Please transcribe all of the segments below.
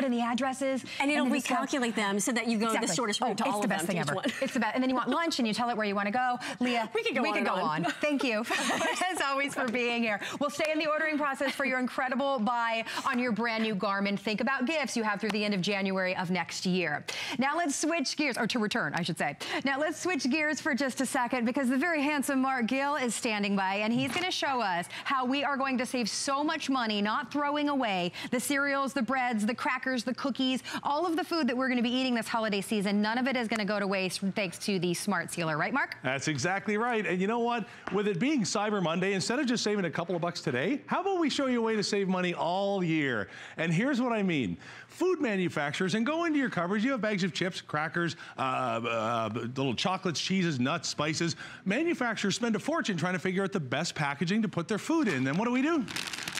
put in the addresses. And it'll recalculate them so that you go exactly. the shortest route oh, to all of them. It's the best thing ever. One. It's the best. And then you want lunch and you tell it where you want to go. Leah, we could go, we on, could go on. on. Thank you, as always, for being here. We'll stay in the ordering process for your incredible buy on your brand new Garmin. Think about gifts you have through the end of January of next year. Now let's switch gears, or to return, I should say. Now let's switch gears for just a second because the very handsome Mark Gill is standing by and he's going to show us how we are going to save so much money not throwing away the cereals, the breads, the crackers, the cookies, all of the food that we're going to be eating this holiday season. None of it is going to go to waste thanks to the Smart Sealer, right, Mark? That's exactly right. And you know what? With it being Cyber Monday, instead of just saving a couple of bucks today, how about we show you a way to save money all year? And here's what I mean food manufacturers and go into your cupboards. You have bags of chips, crackers, uh, uh, little chocolates, cheeses, nuts, spices. Manufacturers spend a fortune trying to figure out the best packaging to put their food in. Then what do we do?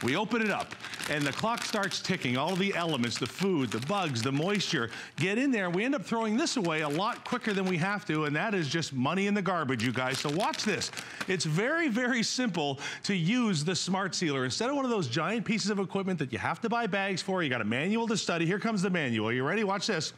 We open it up and the clock starts ticking. All the elements, the food, the bugs, the moisture get in there. We end up throwing this away a lot quicker than we have to and that is just money in the garbage, you guys. So watch this. It's very, very simple to use the Smart Sealer. Instead of one of those giant pieces of equipment that you have to buy bags for, you got a manual to study. Here comes the manual. Are you ready? Watch this.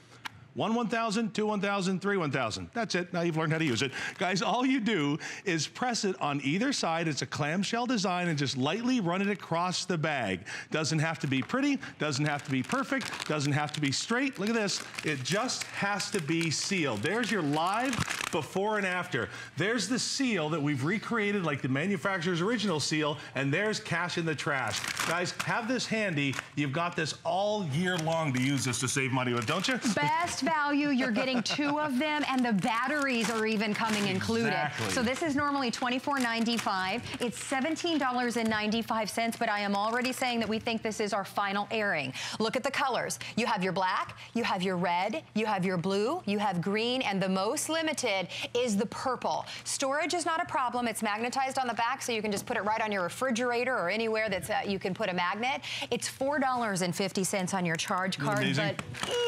One 1,000, two 1,000, three 1,000. That's it. Now you've learned how to use it. Guys, all you do is press it on either side. It's a clamshell design and just lightly run it across the bag. Doesn't have to be pretty, doesn't have to be perfect, doesn't have to be straight. Look at this. It just has to be sealed. There's your live before and after. There's the seal that we've recreated like the manufacturer's original seal, and there's cash in the trash. Guys, have this handy. You've got this all year long to use this to save money with, don't you? Best value. You're getting two of them, and the batteries are even coming included. Exactly. So this is normally $24.95. It's $17.95, but I am already saying that we think this is our final airing. Look at the colors. You have your black, you have your red, you have your blue, you have green, and the most limited is the purple. Storage is not a problem. It's magnetized on the back, so you can just put it right on your refrigerator or anywhere that uh, you can put a magnet. It's $4.50 on your charge card, but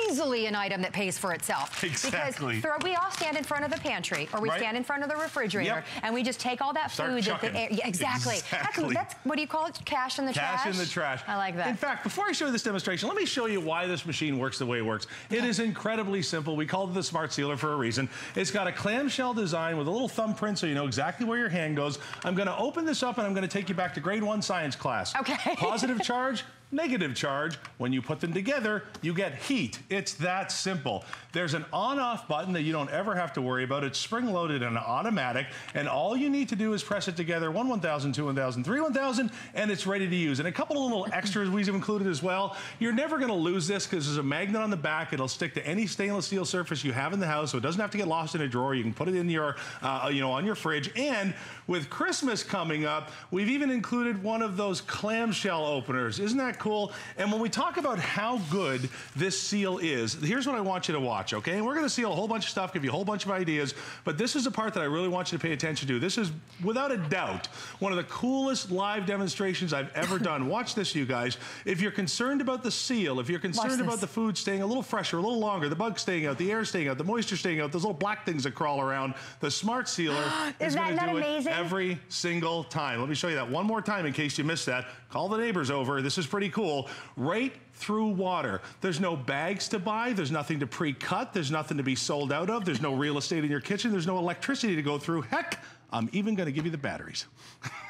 easily an item that pays pays for itself. Exactly. Because we all stand in front of the pantry or we right? stand in front of the refrigerator yep. and we just take all that Start food. That the, yeah, exactly. exactly. That's, that's, what do you call it? Cash in the Cash trash? Cash in the trash. I like that. In fact, before I show you this demonstration, let me show you why this machine works the way it works. It is incredibly simple. We called it the Smart Sealer for a reason. It's got a clamshell design with a little thumbprint so you know exactly where your hand goes. I'm going to open this up and I'm going to take you back to grade one science class. Okay. Positive charge, negative charge. When you put them together, you get heat. It's that simple. There's an on-off button that you don't ever have to worry about. It's spring-loaded and automatic, and all you need to do is press it together, one 1,000, two 1,000, three 1,000, and it's ready to use. And a couple of little extras we've included as well. You're never gonna lose this because there's a magnet on the back. It'll stick to any stainless steel surface you have in the house, so it doesn't have to get lost in a drawer. You can put it in your, uh, you know, on your fridge. And with Christmas coming up, we've even included one of those clamshell openers. Isn't that cool? And when we talk about how good this seal is, here's what I want you to watch, okay? And we're gonna seal a whole bunch of stuff, give you a whole bunch of ideas, but this is the part that I really want you to pay attention to. This is, without a doubt, one of the coolest live demonstrations I've ever done. Watch this, you guys. If you're concerned about the seal, if you're concerned about the food staying a little fresher, a little longer, the bugs staying out, the air staying out, the moisture staying out, those little black things that crawl around, the Smart Sealer is, is gonna do amazing? it every single time. Let me show you that one more time in case you missed that. Call the neighbors over. This is pretty cool. Right through water. There's no bags to buy. There's nothing to pre-cut. There's nothing to be sold out of. There's no real estate in your kitchen. There's no electricity to go through. Heck, I'm even going to give you the batteries.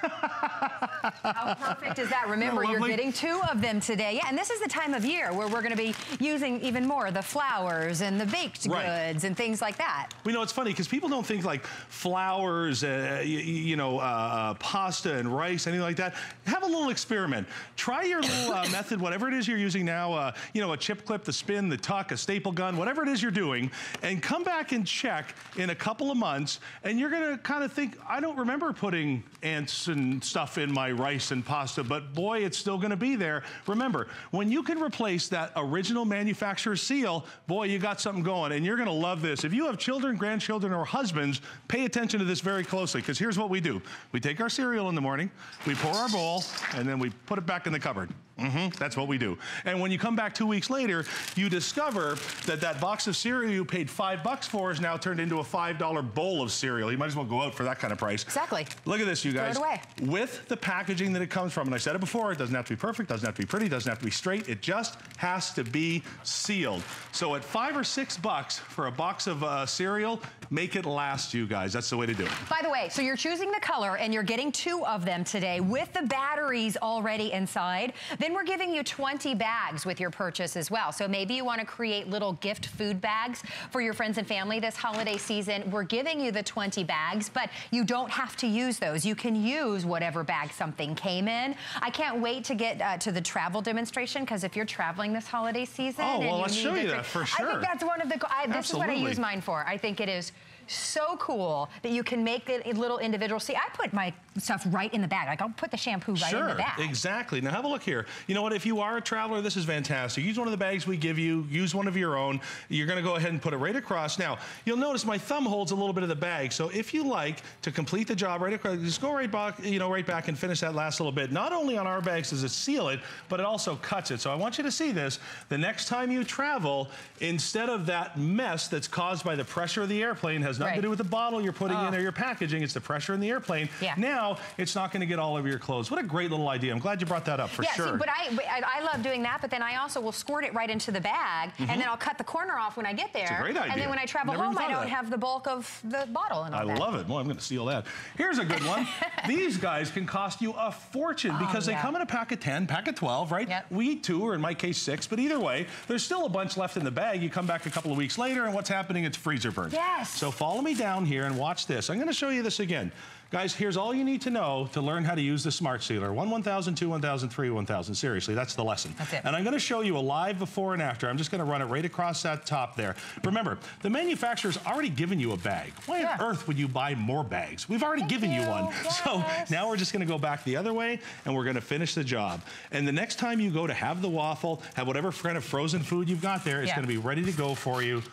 How perfect is that? Remember, you're getting two of them today. Yeah, and this is the time of year where we're going to be using even more the flours and the baked right. goods and things like that. We know it's funny because people don't think like flours, uh, you, you, know, uh, uh, pasta and rice, anything like that. Have a little experiment. Try your little uh, method, whatever it is you're using now, uh, you know, a chip clip, the spin, the tuck, a staple gun, whatever it is you're doing, and come back and check in a couple of months, and you're going to kind of think, I don't remember putting ants and stuff in my rice and pasta, but boy, it's still gonna be there. Remember, when you can replace that original manufacturer seal, boy, you got something going, and you're gonna love this. If you have children, grandchildren, or husbands, pay attention to this very closely, because here's what we do. We take our cereal in the morning, we pour our bowl, and then we put it back in the cupboard. Mm-hmm, that's what we do. And when you come back two weeks later, you discover that that box of cereal you paid five bucks for is now turned into a $5 bowl of cereal. You might as well go out for that kind of price. Exactly. Look at this, you guys. Throw it away. With the packaging that it comes from, and I said it before, it doesn't have to be perfect, doesn't have to be pretty, doesn't have to be straight. It just has to be sealed. So at five or six bucks for a box of uh, cereal, make it last, you guys. That's the way to do it. By the way, so you're choosing the color and you're getting two of them today with the batteries already inside. Then we're giving you 20 bags with your purchase as well. So maybe you want to create little gift food bags for your friends and family this holiday season. We're giving you the 20 bags, but you don't have to use those. You can use whatever bag something came in. I can't wait to get uh, to the travel demonstration because if you're traveling this holiday season, oh, well, and let's show you that for sure. I think that's one of the. I, this is what I use mine for. I think it is so cool that you can make it a little individual. See, I put my stuff right in the bag. Like I'll put the shampoo right sure, in the bag. exactly. Now have a look here. You know what, if you are a traveler, this is fantastic. Use one of the bags we give you, use one of your own. You're gonna go ahead and put it right across. Now, you'll notice my thumb holds a little bit of the bag. So if you like to complete the job right across, just go right back, you know, right back and finish that last little bit. Not only on our bags does it seal it, but it also cuts it. So I want you to see this. The next time you travel, instead of that mess that's caused by the pressure of the airplane, has nothing right. to do with the bottle you're putting oh. in or your packaging, it's the pressure in the airplane. Yeah. Now, it's not gonna get all over your clothes. What a great little idea. I'm glad you brought that up for yeah, sure. See, but I, I, I love doing that, but then I also will squirt it right into the bag, mm -hmm. and mm-hmm. then I'll cut the corner off when I get there. It's a great idea. And then when I travel Never home, I don't have the bulk of the bottle and all I that. love it. Well, I'm gonna steal that. Here's a good one. These guys can cost you a fortune oh, because yeah. they come in a pack of 10, pack of 12, right? Yep. We eat two, or in my case, six, but either way, there's still a bunch left in the bag. You come back a couple of weeks later, and what's happening? It's freezer burn. Yes. So follow me down here and watch this. I'm gonna show you this again. Guys, here's all you need to know to learn how to use the Smart Sealer. 1 1000, 2 1000, 3 1000. Seriously, that's the lesson. That's it. And I'm going to show you a live before and after. I'm just going to run it right across that top there. Remember, the manufacturer's already given you a bag. Why yeah. on earth would you buy more bags? We've already Thank given you. you one. Yes. So now we're just going to go back the other way and we're going to finish the job. And the next time you go to have the waffle, have whatever kind of frozen food you've got there, it's yeah. going to be ready to go for you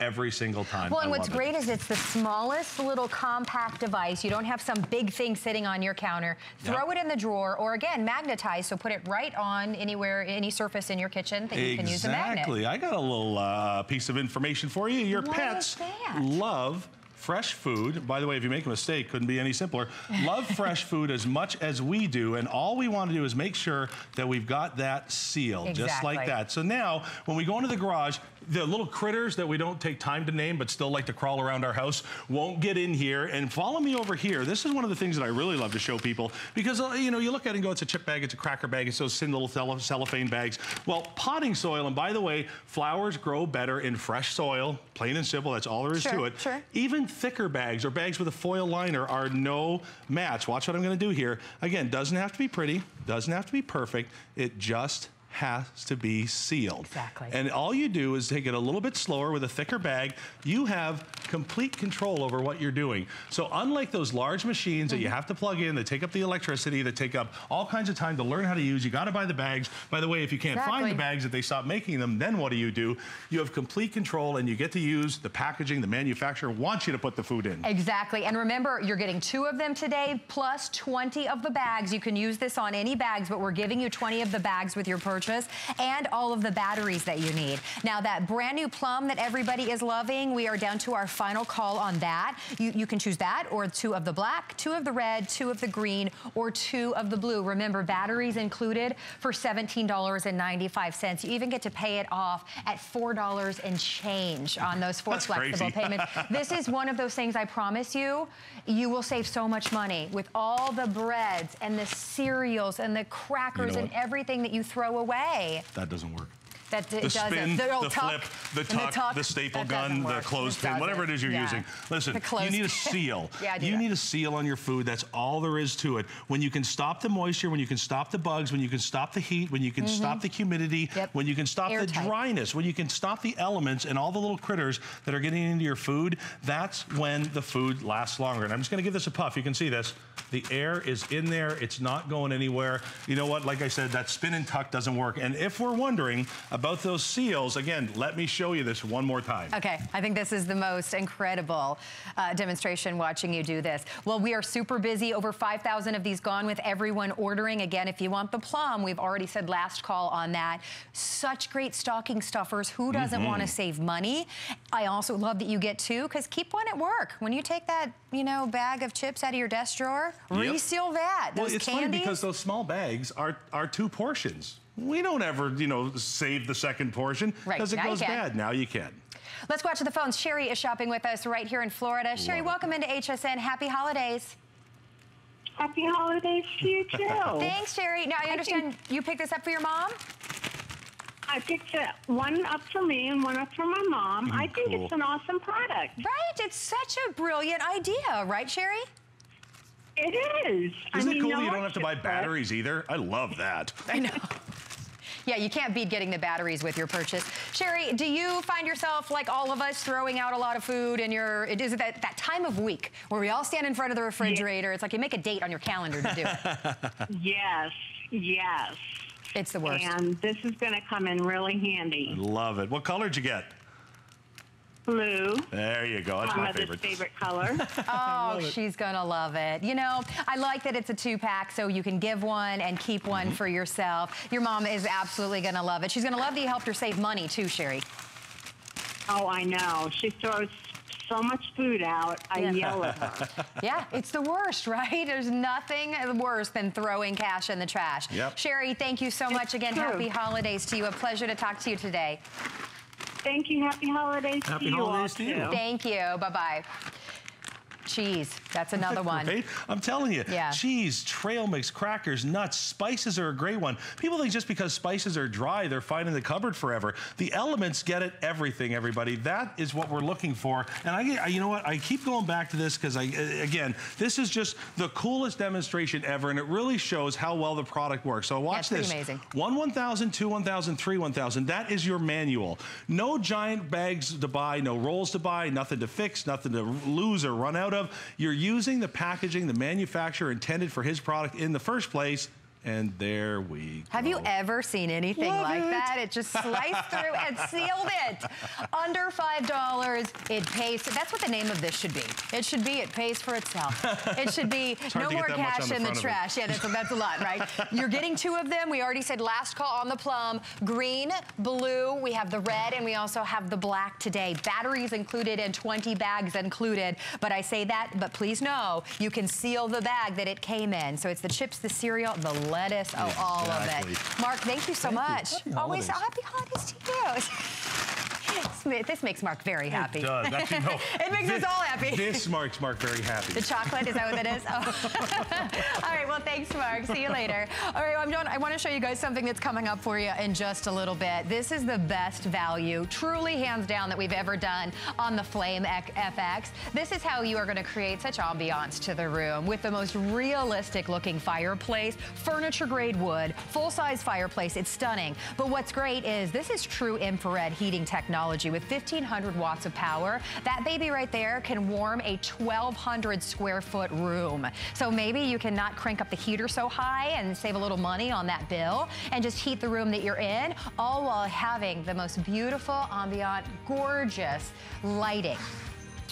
every single time. Well, and I what's great it. is it's the smallest little compact device. You don't have some big thing sitting on your counter. Throw yep. it in the drawer, or again, magnetize, so put it right on anywhere, any surface in your kitchen that exactly. you can use a magnet. Exactly. I got a little uh, piece of information for you. Your what pets love fresh food. By the way, if you make a mistake, couldn't be any simpler. Love fresh food as much as we do, and all we want to do is make sure that we've got that sealed, exactly. just like that. So now, when we go into the garage, the little critters that we don't take time to name but still like to crawl around our house won't get in here. And follow me over here. This is one of the things that I really love to show people because, uh, you know, you look at it and go, it's a chip bag, it's a cracker bag, it's those thin little cellophane bags. Well, potting soil, and by the way, flowers grow better in fresh soil, plain and simple, that's all there is sure, to it. Sure. Even thicker bags or bags with a foil liner are no match. Watch what I'm gonna do here. Again, doesn't have to be pretty, doesn't have to be perfect, it just has to be sealed. Exactly. And all you do is take it a little bit slower with a thicker bag. You have complete control over what you're doing. So unlike those large machines mm -hmm. that you mm-hmm. have to plug in, that take up the electricity, that take up all kinds of time to learn how to use, you got to buy the bags. By the way, if you can't exactly. find the bags if they stop making them, then what do you do? You have complete control and you get to use the packaging the manufacturer wants you to put the food in. Exactly. And remember, you're getting two of them today plus 20 of the bags. You can use this on any bags, but we're giving you 20 of the bags with your purchase purchase and all of the batteries that you need. Now that brand new plum that everybody is loving, we are down to our final call on that. You, you can choose that or two of the black, two of the red, two of the green, or two of the blue. Remember, batteries included for $17.95. You even get to pay it off at $4 and change on those four That's flexible crazy. payments. this is one of those things I promise you, you will save so much money with all the breads and the cereals and the crackers you know and everything that you throw away way. That doesn't work. That the spin, the, the flip, the tuck, the, tuck, the staple gun, the clothespin, whatever it is you're yeah. using. Listen, you need a seal. yeah, you that. need a seal on your food. That's all there is to it. When you can stop the moisture, when you can stop the bugs, when you can stop the heat, when you can mm -hmm. stop the humidity, yep. when you can stop Airtight. the dryness, when you can stop the elements and all the little critters that are getting into your food, that's when the food lasts longer. And I'm just going to give this a puff. You can see this. The air is in there. It's not going anywhere. You know what? Like I said, that spin and tuck doesn't work. And if we're wondering about those seals, again, let me show you this one more time. Okay, I think this is the most incredible uh, demonstration watching you do this. Well, we are super busy. Over 5,000 of these gone with everyone ordering. Again, if you want the plum, we've already said last call on that. Such great stocking stuffers. Who doesn't mm -hmm. want to save money? I also love that you get two because keep one at work. When you take that, you know, bag of chips out of your desk drawer, yep. reseal that. Those well, it's candies. funny because those small bags are, are two portions. We don't ever, you know, save the second portion because right. it goes bad. Now you can. Let's go out to the phones. Sherry is shopping with us right here in Florida. Love Sherry, welcome into HSN. Happy holidays. Happy holidays to you too. Thanks, Sherry. Now I understand I you picked this up for your mom. I picked one up for me and one up for my mom. Mm, I think cool. it's an awesome product. Right. It's such a brilliant idea, right, Sherry? It is. Isn't I mean, it cool no you don't have to buy batteries either? I love that. I know. Yeah, you can't beat getting the batteries with your purchase. Sherry, do you find yourself, like all of us, throwing out a lot of food and your, is it that, that time of week where we all stand in front of the refrigerator? Yeah. It's like you make a date on your calendar to do it. yes, yes. It's the worst. And this is going to come in really handy. Love it. What color did you get? Blue. There you go. That's my favorite. favorite color. oh, she's gonna love it. You know, I like that it's a two-pack, so you can give one and keep one mm -hmm. for yourself. Your mom is absolutely gonna love it. She's gonna love that you helped her save money too, Sherry. Oh, I know. She throws so much food out, I yeah. yell at her. yeah, it's the worst, right? There's nothing worse than throwing cash in the trash. Yep. Sherry, thank you so it's much again. True. Happy holidays to you. A pleasure to talk to you today. Thank you. Happy holidays Happy to you holidays to you. Thank you. Bye-bye cheese. That's another one. Right? I'm telling you, yeah. cheese, trail mix, crackers, nuts, spices are a great one. People think just because spices are dry, they're fine in the cupboard forever. The elements get it everything, everybody. That is what we're looking for. And I, you know what? I keep going back to this because I, again, this is just the coolest demonstration ever, and it really shows how well the product works. So watch yeah, this. amazing. One 1,000, two 1,000, three 1,000. That is your manual. No giant bags to buy, no rolls to buy, nothing to fix, nothing to lose or run out of of. You're using the packaging the manufacturer intended for his product in the first place and there we Have go. you ever seen anything Love like it. that? It just sliced through and sealed it. Under $5, it pays. That's what the name of this should be. It should be, it pays for itself. It should be no more cash in the, the trash. Yeah, that's, that's a lot, right? You're getting two of them. We already said last call on the plum. Green, blue, we have the red, and we also have the black today. Batteries included and 20 bags included. But I say that, but please know, you can seal the bag that it came in. So it's the chips, the cereal, the lettuce, oh, all of it. Mark, thank you so thank much. You. Oh, happy Always happy holidays to you. this makes Mark very happy. It does. Actually, no. Oh, it makes this, us all happy. This makes Mark very happy. The chocolate, is that what that is? Oh. all right, well, thanks, Mark. See you later. All right, well, I'm doing, I want to show you guys something that's coming up for you in just a little bit. This is the best value, truly hands down, that we've ever done on the Flame FX. This is how you are going to create such ambiance to the room with the most realistic looking fireplace, furniture grade wood, full-size fireplace. It's stunning. But what's great is this is true infrared heating technology technology with 1500 watts of power. That baby right there can warm a 1200 square foot room. So maybe you can not crank up the heater so high and save a little money on that bill and just heat the room that you're in, all while having the most beautiful, ambient, gorgeous lighting.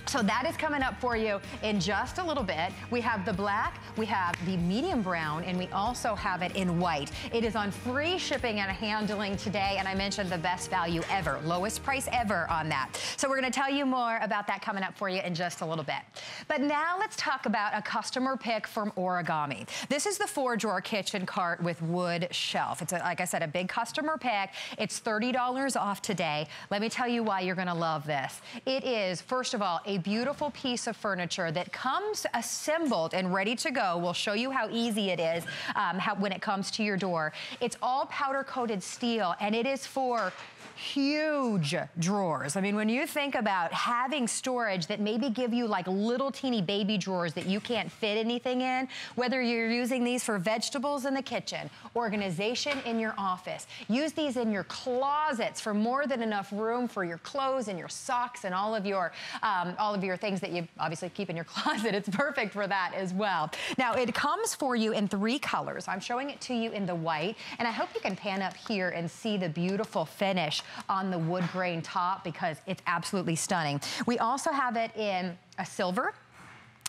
So that is coming up for you in just a little bit. We have the black, we have the medium brown, and we also have it in white. It is on free shipping and handling today, and I mentioned the best value ever, lowest price ever on that. So we're gonna tell you more about that coming up for you in just a little bit. But now let's talk about a customer pick from Origami. This is the four drawer kitchen cart with wood shelf. It's, a, like I said, a big customer pick. It's $30 off today. Let me tell you why you're gonna love this. It is, first of all, a beautiful piece of furniture that comes assembled and ready to go. We'll show you how easy it is um, how, when it comes to your door. It's all powder coated steel and it is four huge drawers. I mean, when you think about having storage that maybe give you like little teeny baby drawers that you can't fit anything in, whether you're using these for vegetables in the kitchen, organization in your office, use these in your closets for more than enough room for your clothes and your socks and all of your, um, all of your things that you obviously keep in your closet. It's perfect for that as well. Now, it comes for you in three colors. I'm showing it to you in the white, and I hope you can pan up here and see the beautiful finish on the wood grain top because it's absolutely stunning. We also have it in a silver,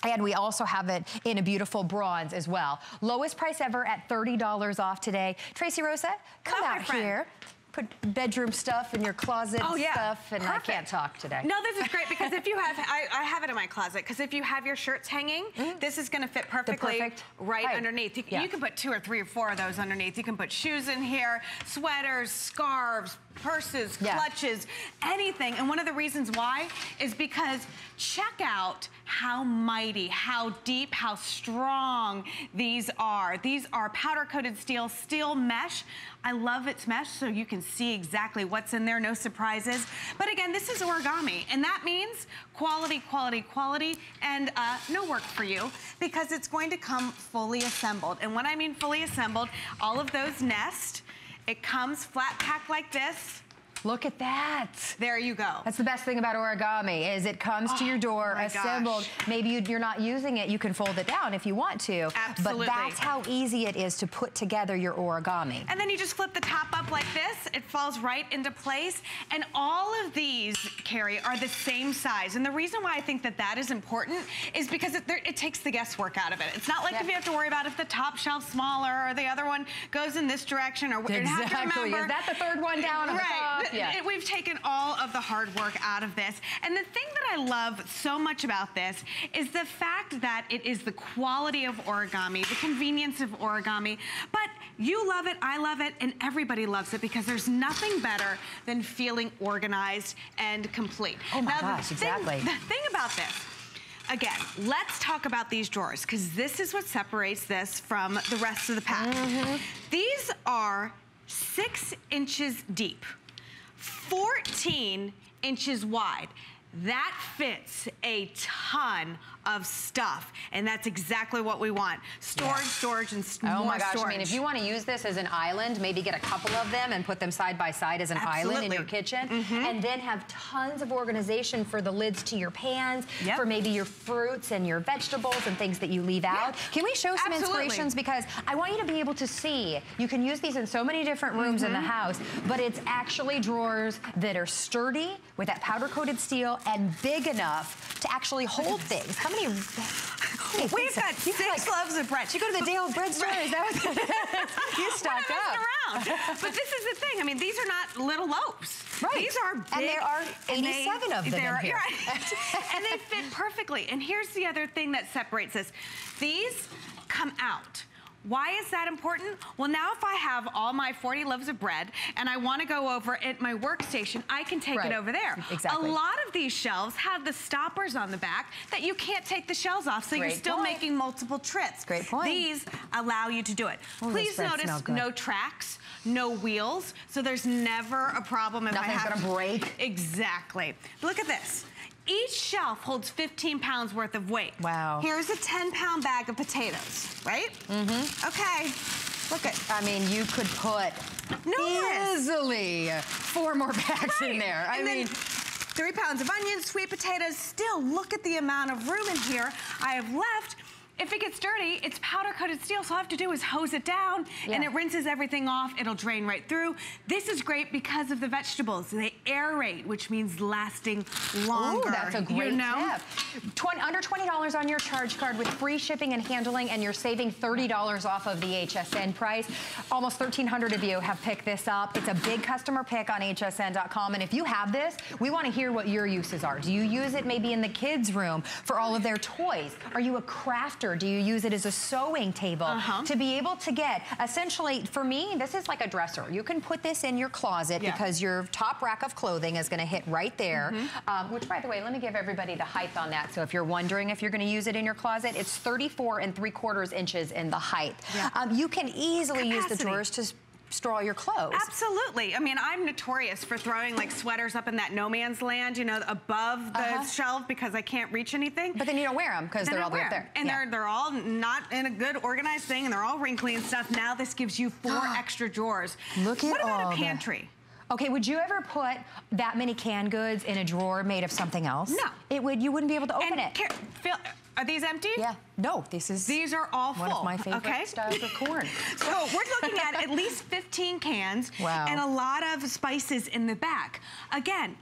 and we also have it in a beautiful bronze as well. Lowest price ever at $30 off today. Tracy Rosa, come out here put bedroom stuff in your closet oh, yeah. stuff, and Perfect. I can't talk today. No, this is great because if you have, I, I have it in my closet, because if you have your shirts hanging, mm -hmm. this is gonna fit perfectly perfect right height. underneath. You, yeah. you can put two or three or four of those underneath. You can put shoes in here, sweaters, scarves, purses, yeah. clutches, anything. And one of the reasons why is because check out how mighty, how deep, how strong these are. These are powder coated steel, steel mesh. I love its mesh so you can see exactly what's in there, no surprises. But again, this is origami, and that means quality, quality, quality, and uh, no work for you because it's going to come fully assembled. And when I mean fully assembled, all of those nest, it comes flat packed like this, Look at that. There you go. That's the best thing about origami is it comes oh, to your oh door assembled. Gosh. Maybe you, are not using it. You can fold it down if you want to. Absolutely. But that's how easy it is to put together your origami. And then you just flip the top up like this. It falls right into place. And all of these, Carrie, are the same size. And the reason why I think that that is important is because it, it takes the guesswork out of it. It's not like yeah. if you have to worry about if the top shelf's smaller or the other one goes in this direction or exactly. have to remember. Is that the third one down right yeah. we've taken all of the hard work out of this. And the thing that I love so much about this is the fact that it is the quality of origami, the convenience of origami. But you love it, I love it, and everybody loves it because there's nothing better than feeling organized and complete. Oh my now, gosh, the exactly. Thing, the thing about this again, let's talk about these drawers because this is what separates this from the rest of the pack. Mm -hmm. These are six inches deep. 14 inches wide. That fits a ton of stuff. And that's exactly what we want. Storage, yeah. storage, and oh more my gosh, storage. I mean, if you want to use this as an island, maybe get a couple of them and put them side by side as an Absolutely. island in your kitchen. Mm -hmm. And then have tons of organization for the lids to your pans, yep. for maybe your fruits and your vegetables and things that you leave out. Yeah. Can we show some Absolutely. inspirations? Because I want you to be able to see. You can use these in so many different rooms mm -hmm. in the mm-hmm. house, but it's actually drawers that are sturdy with that powder coated steel and big enough to actually hold things. How many We've got six like, loaves of bread. You go to the Dale bread store, is that what You stock up. around. But this is the thing. I mean, these are not little loaves. Right. These are big. And there are 87 they, of them in here. Right. and they fit perfectly. And here's the other thing that separates us. These come out. Why is that important? Well, now if I have all my 40 loaves of bread and I want to go over at my workstation, I can take right. it over there. Exactly. A lot of these shelves have the stoppers on the back that you can't take the shells off, so Great you're still point. making multiple trips. Great point. These allow you to do it. Ooh, Please notice no tracks, no wheels, so there's never a problem if Nothing's I have Nothing's gonna break. Exactly. Look at this. Each shelf holds 15 pounds worth of weight. Wow. Here's a 10 pound bag of potatoes, right? Mm-hmm. Okay. Look at, I mean, you could put easily four more bags right. in there. I and mean, three pounds of onions, sweet potatoes. Still, look at the amount of room in here I have left if it gets dirty, it's powder coated steel, so all I have to do is hose it down yeah. and it rinses everything off. It'll drain right through. This is great because of the vegetables. They aerate, which means lasting longer. Ooh, that's a great you know? tip. 20, under $20 on your charge card with free shipping and handling, and you're saving $30 off of the HSN price. Almost 1,300 of you have picked this up. It's a big customer pick on hsn.com, and if you have this, we want to hear what your uses are. Do you use it maybe in the kids' room for all of their toys? Are you a crafter? Do you use it as a sewing table? Uh -huh. To be able to get, essentially, for me, this is like a dresser. You can put this in your closet yeah. because your top rack of clothing is gonna hit right there. Mm -hmm. um, which, by the way, let me give everybody the height on that. So if you're wondering if you're gonna use it in your closet, it's 34 and 3 quarters inches in the height. Yeah. Um, you can easily Capacity. use the drawers to straw your clothes. Absolutely. I mean, I'm notorious for throwing like sweaters up in that no man's land, you know, above the uh -huh. shelf because I can't reach anything. But then you don't wear them because they're all the way up there. And yeah. they're they're all not in a good organized thing and they're all wrinkly and stuff. Now this gives you four extra drawers. Look at What about all a pantry? Okay, would you ever put that many canned goods in a drawer made of something else? No. It would, you wouldn't be able to open and it. Feel, are these empty? Yeah. No, this is. These are all one full. of my favorite okay? styles of corn. so we're looking at at least 15 cans wow. and a lot of spices in the back. Again,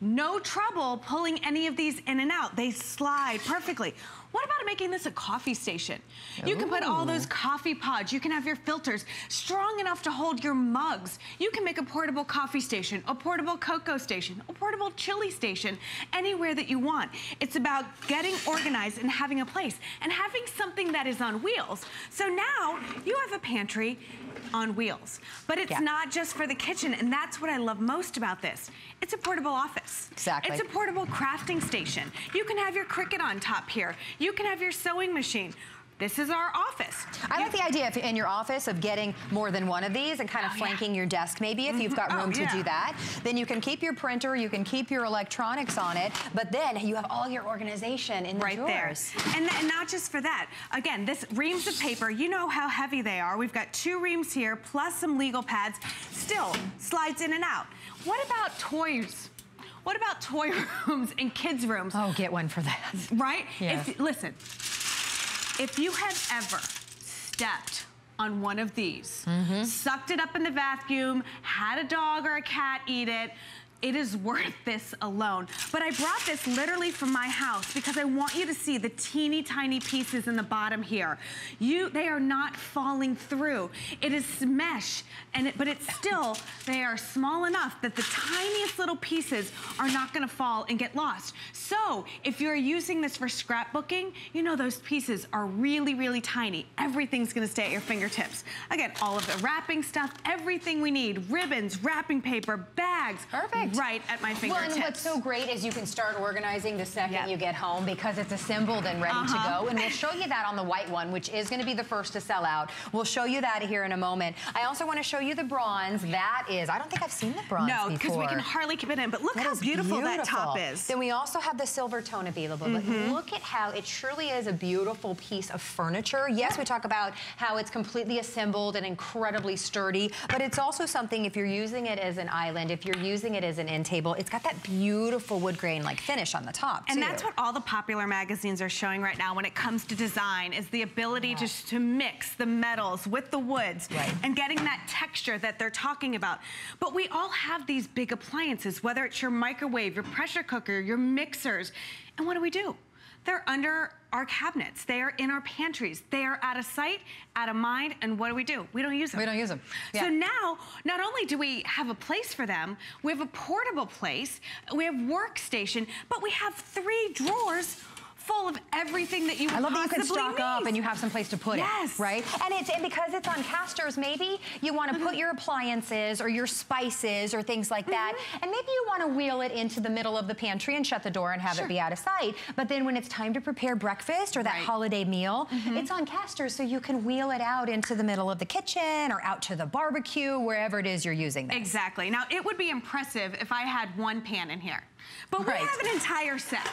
no trouble pulling any of these in and out. They slide perfectly. What about making this a coffee station? Ooh. You can put all those coffee pods. You can have your filters strong enough to hold your mugs. You can make a portable coffee station, a portable cocoa station, a portable chili station, anywhere that you want. It's about getting organized and having a place and having something that is on wheels. So now you have a pantry on wheels. But it's yeah. not just for the kitchen, and that's what I love most about this. It's a portable office. Exactly. It's a portable crafting station. You can have your Cricut on top here. You can have your sewing machine. This is our office. I like the idea of, in your office of getting more than one of these and kind of oh, flanking yeah. your desk maybe if you've got mm-hmm. room oh, yeah. to do that. Then you can keep your printer, you can keep your electronics on it, but then you have all your organization in the right drawers. there. And, and not just for that. Again, this reams of paper, you know how heavy they are. We've got two reams here plus some legal pads. Still slides in and out. What about toys? What about toy rooms and kids' rooms? Oh, get one for that. Right? Yeah. If, listen, if you have ever stepped on one of these, mm -hmm. sucked it up in the vacuum, had a dog or a cat eat it, it is worth this alone. But I brought this literally from my house because I want you to see the teeny tiny pieces in the bottom here. You, they are not falling through. It is mesh, and it, but it's still, they are small enough that the tiniest little pieces are not gonna fall and get lost. So if you're using this for scrapbooking, you know those pieces are really, really tiny. Everything's gonna stay at your fingertips. Again, all of the wrapping stuff, everything we need, ribbons, wrapping paper, bags. Perfect right at my fingertips. Well, and what's so great is you can start organizing the second yep. you get home because it's assembled and ready uh -huh. to uh-huh. go. And we'll show you that on the white one, which is going to be the first to sell out. We'll show you that here in a moment. I also want to show you the bronze. That is, I don't think I've seen the bronze no, because we can hardly keep it in. But look that how beautiful, beautiful, that top is. Then we also have the silver tone available. Mm -hmm. But mm-hmm. look at how it truly is a beautiful piece of furniture. Yes, we talk about how it's completely assembled and incredibly sturdy, but it's also something if you're using it as an island, if you're using it as an end table, it's got that beautiful wood grain like finish on the top And too. that's what all the popular magazines are showing right now when it comes to design is the ability yeah. to, to mix the metals with the woods right. and getting that texture that they're talking about. But we all have these big appliances, whether it's your microwave, your pressure cooker, your mixers. And what do we do? They're under our cabinets. They are in our pantries. They are out of sight, out of mind, and what do we do? We don't use them. We don't use them. Yeah. So now, not only do we have a place for them, we have a portable place, we have a workstation, but we have three drawers full of everything that you I love that you can stock need. up and you have some place to put yes. it, right? And it's and because it's on casters, maybe you want to put mm-hmm. your appliances or your spices or things like that, mm -hmm. and maybe you want to wheel it into the middle of the pantry and shut the door and have sure. it be out of sight. But then when it's time to prepare breakfast or that right. holiday meal, mm -hmm. it's on casters so you can wheel it out into the middle of the kitchen or out to the barbecue, wherever it is you're using this. Exactly. Now, it would be impressive if I had one pan in here. But right. we have an entire set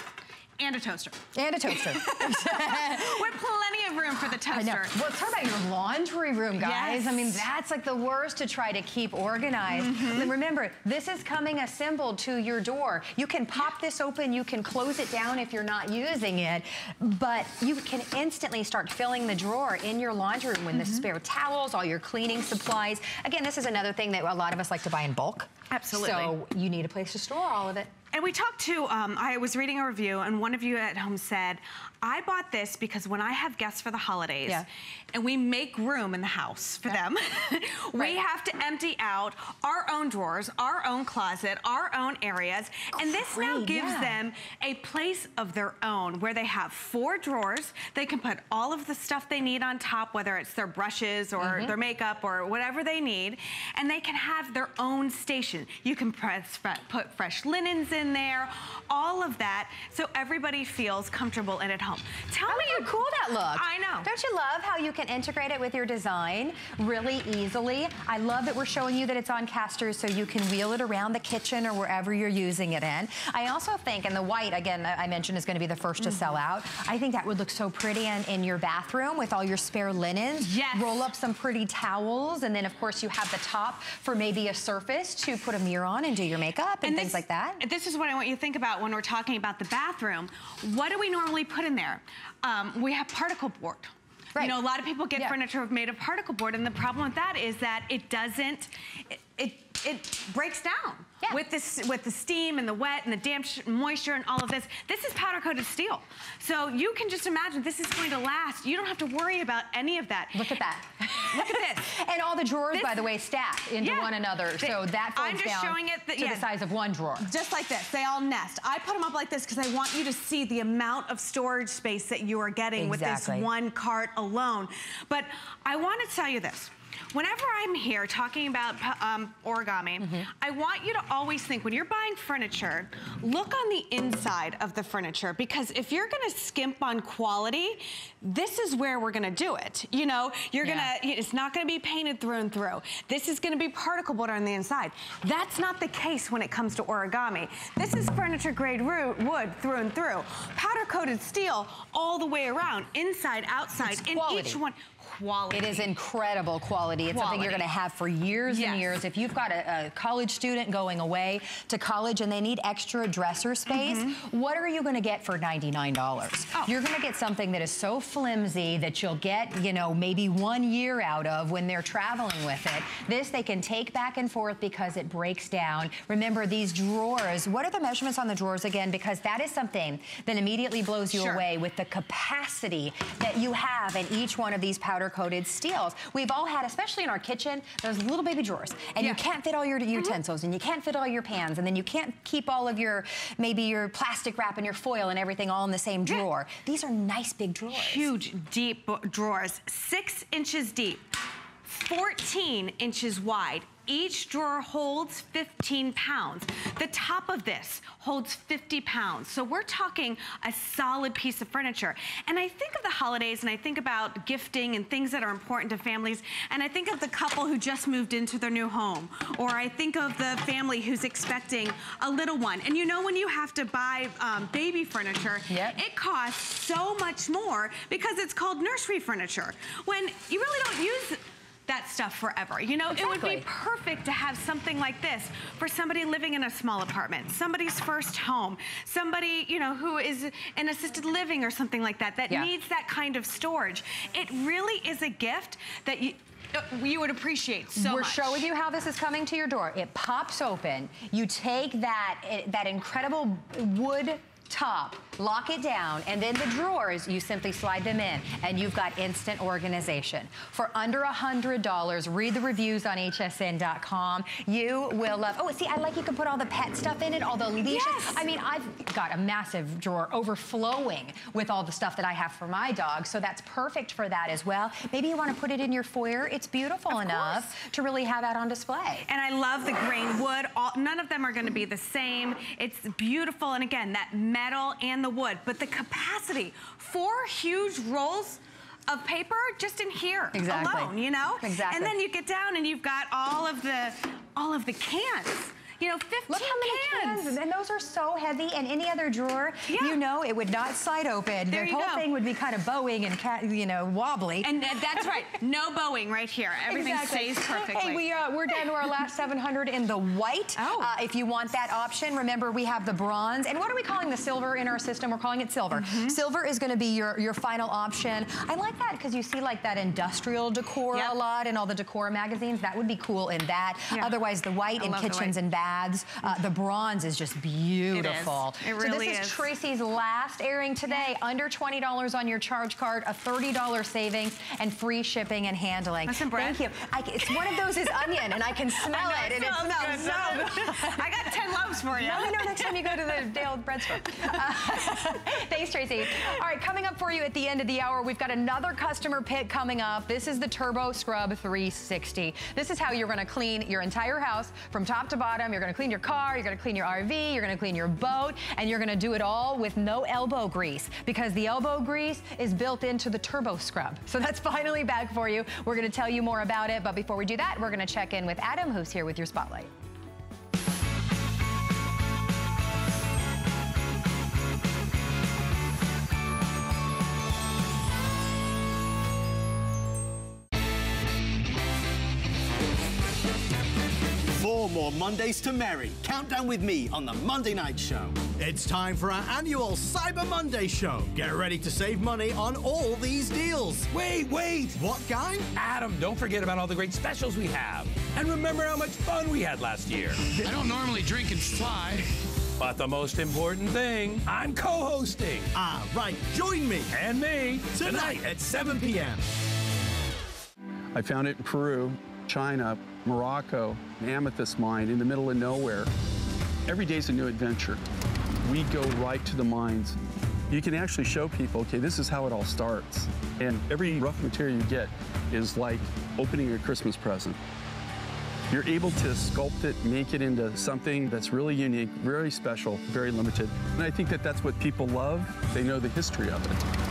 and a toaster. And a toaster. With plenty of room for the toaster. I know. Well, talk about your laundry room, guys. Yes. I mean, that's like the worst to try to keep organized. Mm -hmm. Remember, this is coming assembled to your door. You can pop this open, you can close it down if you're not using it, but you can instantly start filling the drawer in your laundry room with mm -hmm. the mm-hmm. spare towels, all your cleaning supplies. Again, this is another thing that a lot of us like to buy in bulk. Absolutely. So you need a place to store all of it. And we talked to, um, I was reading a review and one of you at home said, I bought this because when I have guests for the holidays yeah. and we make room in the house for yeah. them, we right. have to empty out our own drawers, our own closet, our own areas. And this now gives yeah. them a place of their own where they have four drawers. They can put all of the stuff they need on top, whether it's their brushes or mm -hmm. their makeup or whatever they need. And they can have their own station. You can press, put fresh linens in there, all of that, so everybody feels comfortable and at home Tell how me how cool that looks. I know. Don't you love how you can integrate it with your design really easily? I love that we're showing you that it's on casters so you can wheel it around the kitchen or wherever you're using it in. I also think, and the white, again, I mentioned is gonna be the 1st mm -hmm. to sell mm-hmm. out. I think that would look so pretty in, in your bathroom with all your spare linens. Yes. Roll up some pretty towels, and then of course you have the top for maybe a surface to put a mirror on and do your makeup and, and things like that. This is what I want you to think about when we're talking about the bathroom. What do we normally put in there? Um, we have particle board. Right. You know, a lot of people get yeah. furniture made of particle board, and the problem with that is that it doesn't, it, it, it breaks down. Yeah. With this, with the steam and the wet and the damp moisture and all of this, this is powder coated steel. So you can just imagine this is going to last. You don't have to worry about any of that. Look at that. Look at this. and all the drawers, this, by the way, stack into yeah, one another. So that folds I'm just down showing it the, to yeah, the size of one drawer. Just like this. They all nest. I put them up like this because I want you to see the amount of storage space that you are getting exactly. with this one cart alone. But I want to tell you this whenever I'm here talking about um, origami, mm -hmm. I want you to always think, when you're buying furniture, look on the inside of the furniture because if you're gonna skimp on quality, this is where we're gonna do it. You know, you're yeah. gonna, it's not gonna be painted through and through. This is gonna be particle board on the inside. That's not the case when it comes to origami. This is furniture grade wood through and through. Powder coated steel all the way around, inside, outside, in each one quality. It is incredible quality. It's quality. something you're going to have for years yes. and years. If you've got a, a, college student going away to college and they need extra dresser space, mm -hmm. what are you going to get for $99? Oh. You're going to get something that is so flimsy that you'll get, you know, maybe one year out of when they're traveling with it. This they can take back and forth because it breaks down. Remember these drawers, what are the measurements on the drawers again? Because that is something that immediately blows you sure. away with the capacity that you have in each one of these powder coated steels. We've all had, especially in our kitchen, those little baby drawers. And yeah. you can't fit all your mm-hmm. utensils mm -hmm. and you can't fit all your pans and then you can't keep all of your, maybe your plastic wrap and your foil and everything all in the same drawer. Yeah. These are nice big drawers. Huge, deep drawers, six inches deep. 14 inches wide. Each drawer holds 15 pounds. The top of this holds 50 pounds. So we're talking a solid piece of furniture. And I think of the holidays and I think about gifting and things that are important to families. And I think of the couple who just moved into their new home. Or I think of the family who's expecting a little one. And you know when you have to buy um, baby furniture, yep. it costs so much more because it's called nursery furniture. When you really don't use that stuff forever. You know, exactly. it would be perfect to have something like this for somebody living in a small apartment, somebody's first home, somebody, you know, who is in assisted living or something like that, that yeah. needs that kind of storage. It really is a gift that you, you would appreciate so We're much. showing you how this is coming to your door. It pops open. You take that, eh, that incredible wood top, lock it down, and then the drawers, you simply slide them in, and you've got instant organization. For under $100, read the reviews on hsn.com. You will love, oh, see, I like you can put all the pet stuff in it, all the leashes. Yes. I mean, I've got a massive drawer overflowing with all the stuff that I have for my dog, so that's perfect for that as well. Maybe you want to put it in your foyer. It's beautiful of enough course. to really have that on display. And I love the grain wood. All, none of them are going to be the same. It's beautiful, and again, that metal metal and the wood, but the capacity, four huge rolls of paper just in here exactly. alone, you know? Exactly. And then you get down and you've got all of the all of the cans you know, 15 Look how many cans. cans. And those are so heavy. And any other drawer, yeah. you know, it would not slide open. There the whole go. thing would be kind of bowing and, you know, wobbly. And that's right. No bowing right here. Everything exactly. stays perfectly. Hey, we, uh, we're down to our last 700 in the white. Oh. Uh, if you want that option, remember we have the bronze. And what are we calling the silver in our system? We're calling it silver. Mm -hmm. Silver is going to be your, your final option. I like that because you see like that industrial decor yep. a lot in all the decor magazines. That would be cool in that. Yeah. Otherwise, the white I in kitchens white. and baths. Uh, the bronze is just beautiful. It, is. it really so this is, is, Tracy's last airing today. Under $20 on your charge card, a $30 savings, and free shipping and handling. Listen. Thank you. I, it's one of those is onion, and I can smell I it, and it smells so good. I got 10 loaves for you. Let me know next time you go to the Dale bread store. Uh, thanks, Tracy. All right, coming up for you at the end of the hour, we've got another customer pick coming up. This is the Turbo Scrub 360. This is how you're going to clean your entire house from top to bottom. You're going to clean your car, you're to clean your RV, you're to clean your boat, and you're to do it all with no elbow grease because the elbow grease is built into the Turbo Scrub. So that's finally back for you. We're to tell you more about it, but before we do that, we're to check in with Adam, who's here with your spotlight. More Mondays to Merry. Countdown with me on the Monday Night Show. It's time for our annual Cyber Monday show. Get ready to save money on all these deals. Wait, wait. What, guy? Adam, don't forget about all the great specials we have. And remember how much fun we had last year. I don't normally drink and fly. But the most important thing, I'm co-hosting. Ah, right. Join me. And me. Tonight at 7 p.m. I found it in Peru, China, Morocco, an amethyst mine in the middle of nowhere. Every day's a new adventure. We go right to the mines. You can actually show people, okay, this is how it all starts. And every rough material you get is like opening a Christmas present. You're able to sculpt it, make it into something that's really unique, very special, very limited. And I think that that's what people love. They know the history of it.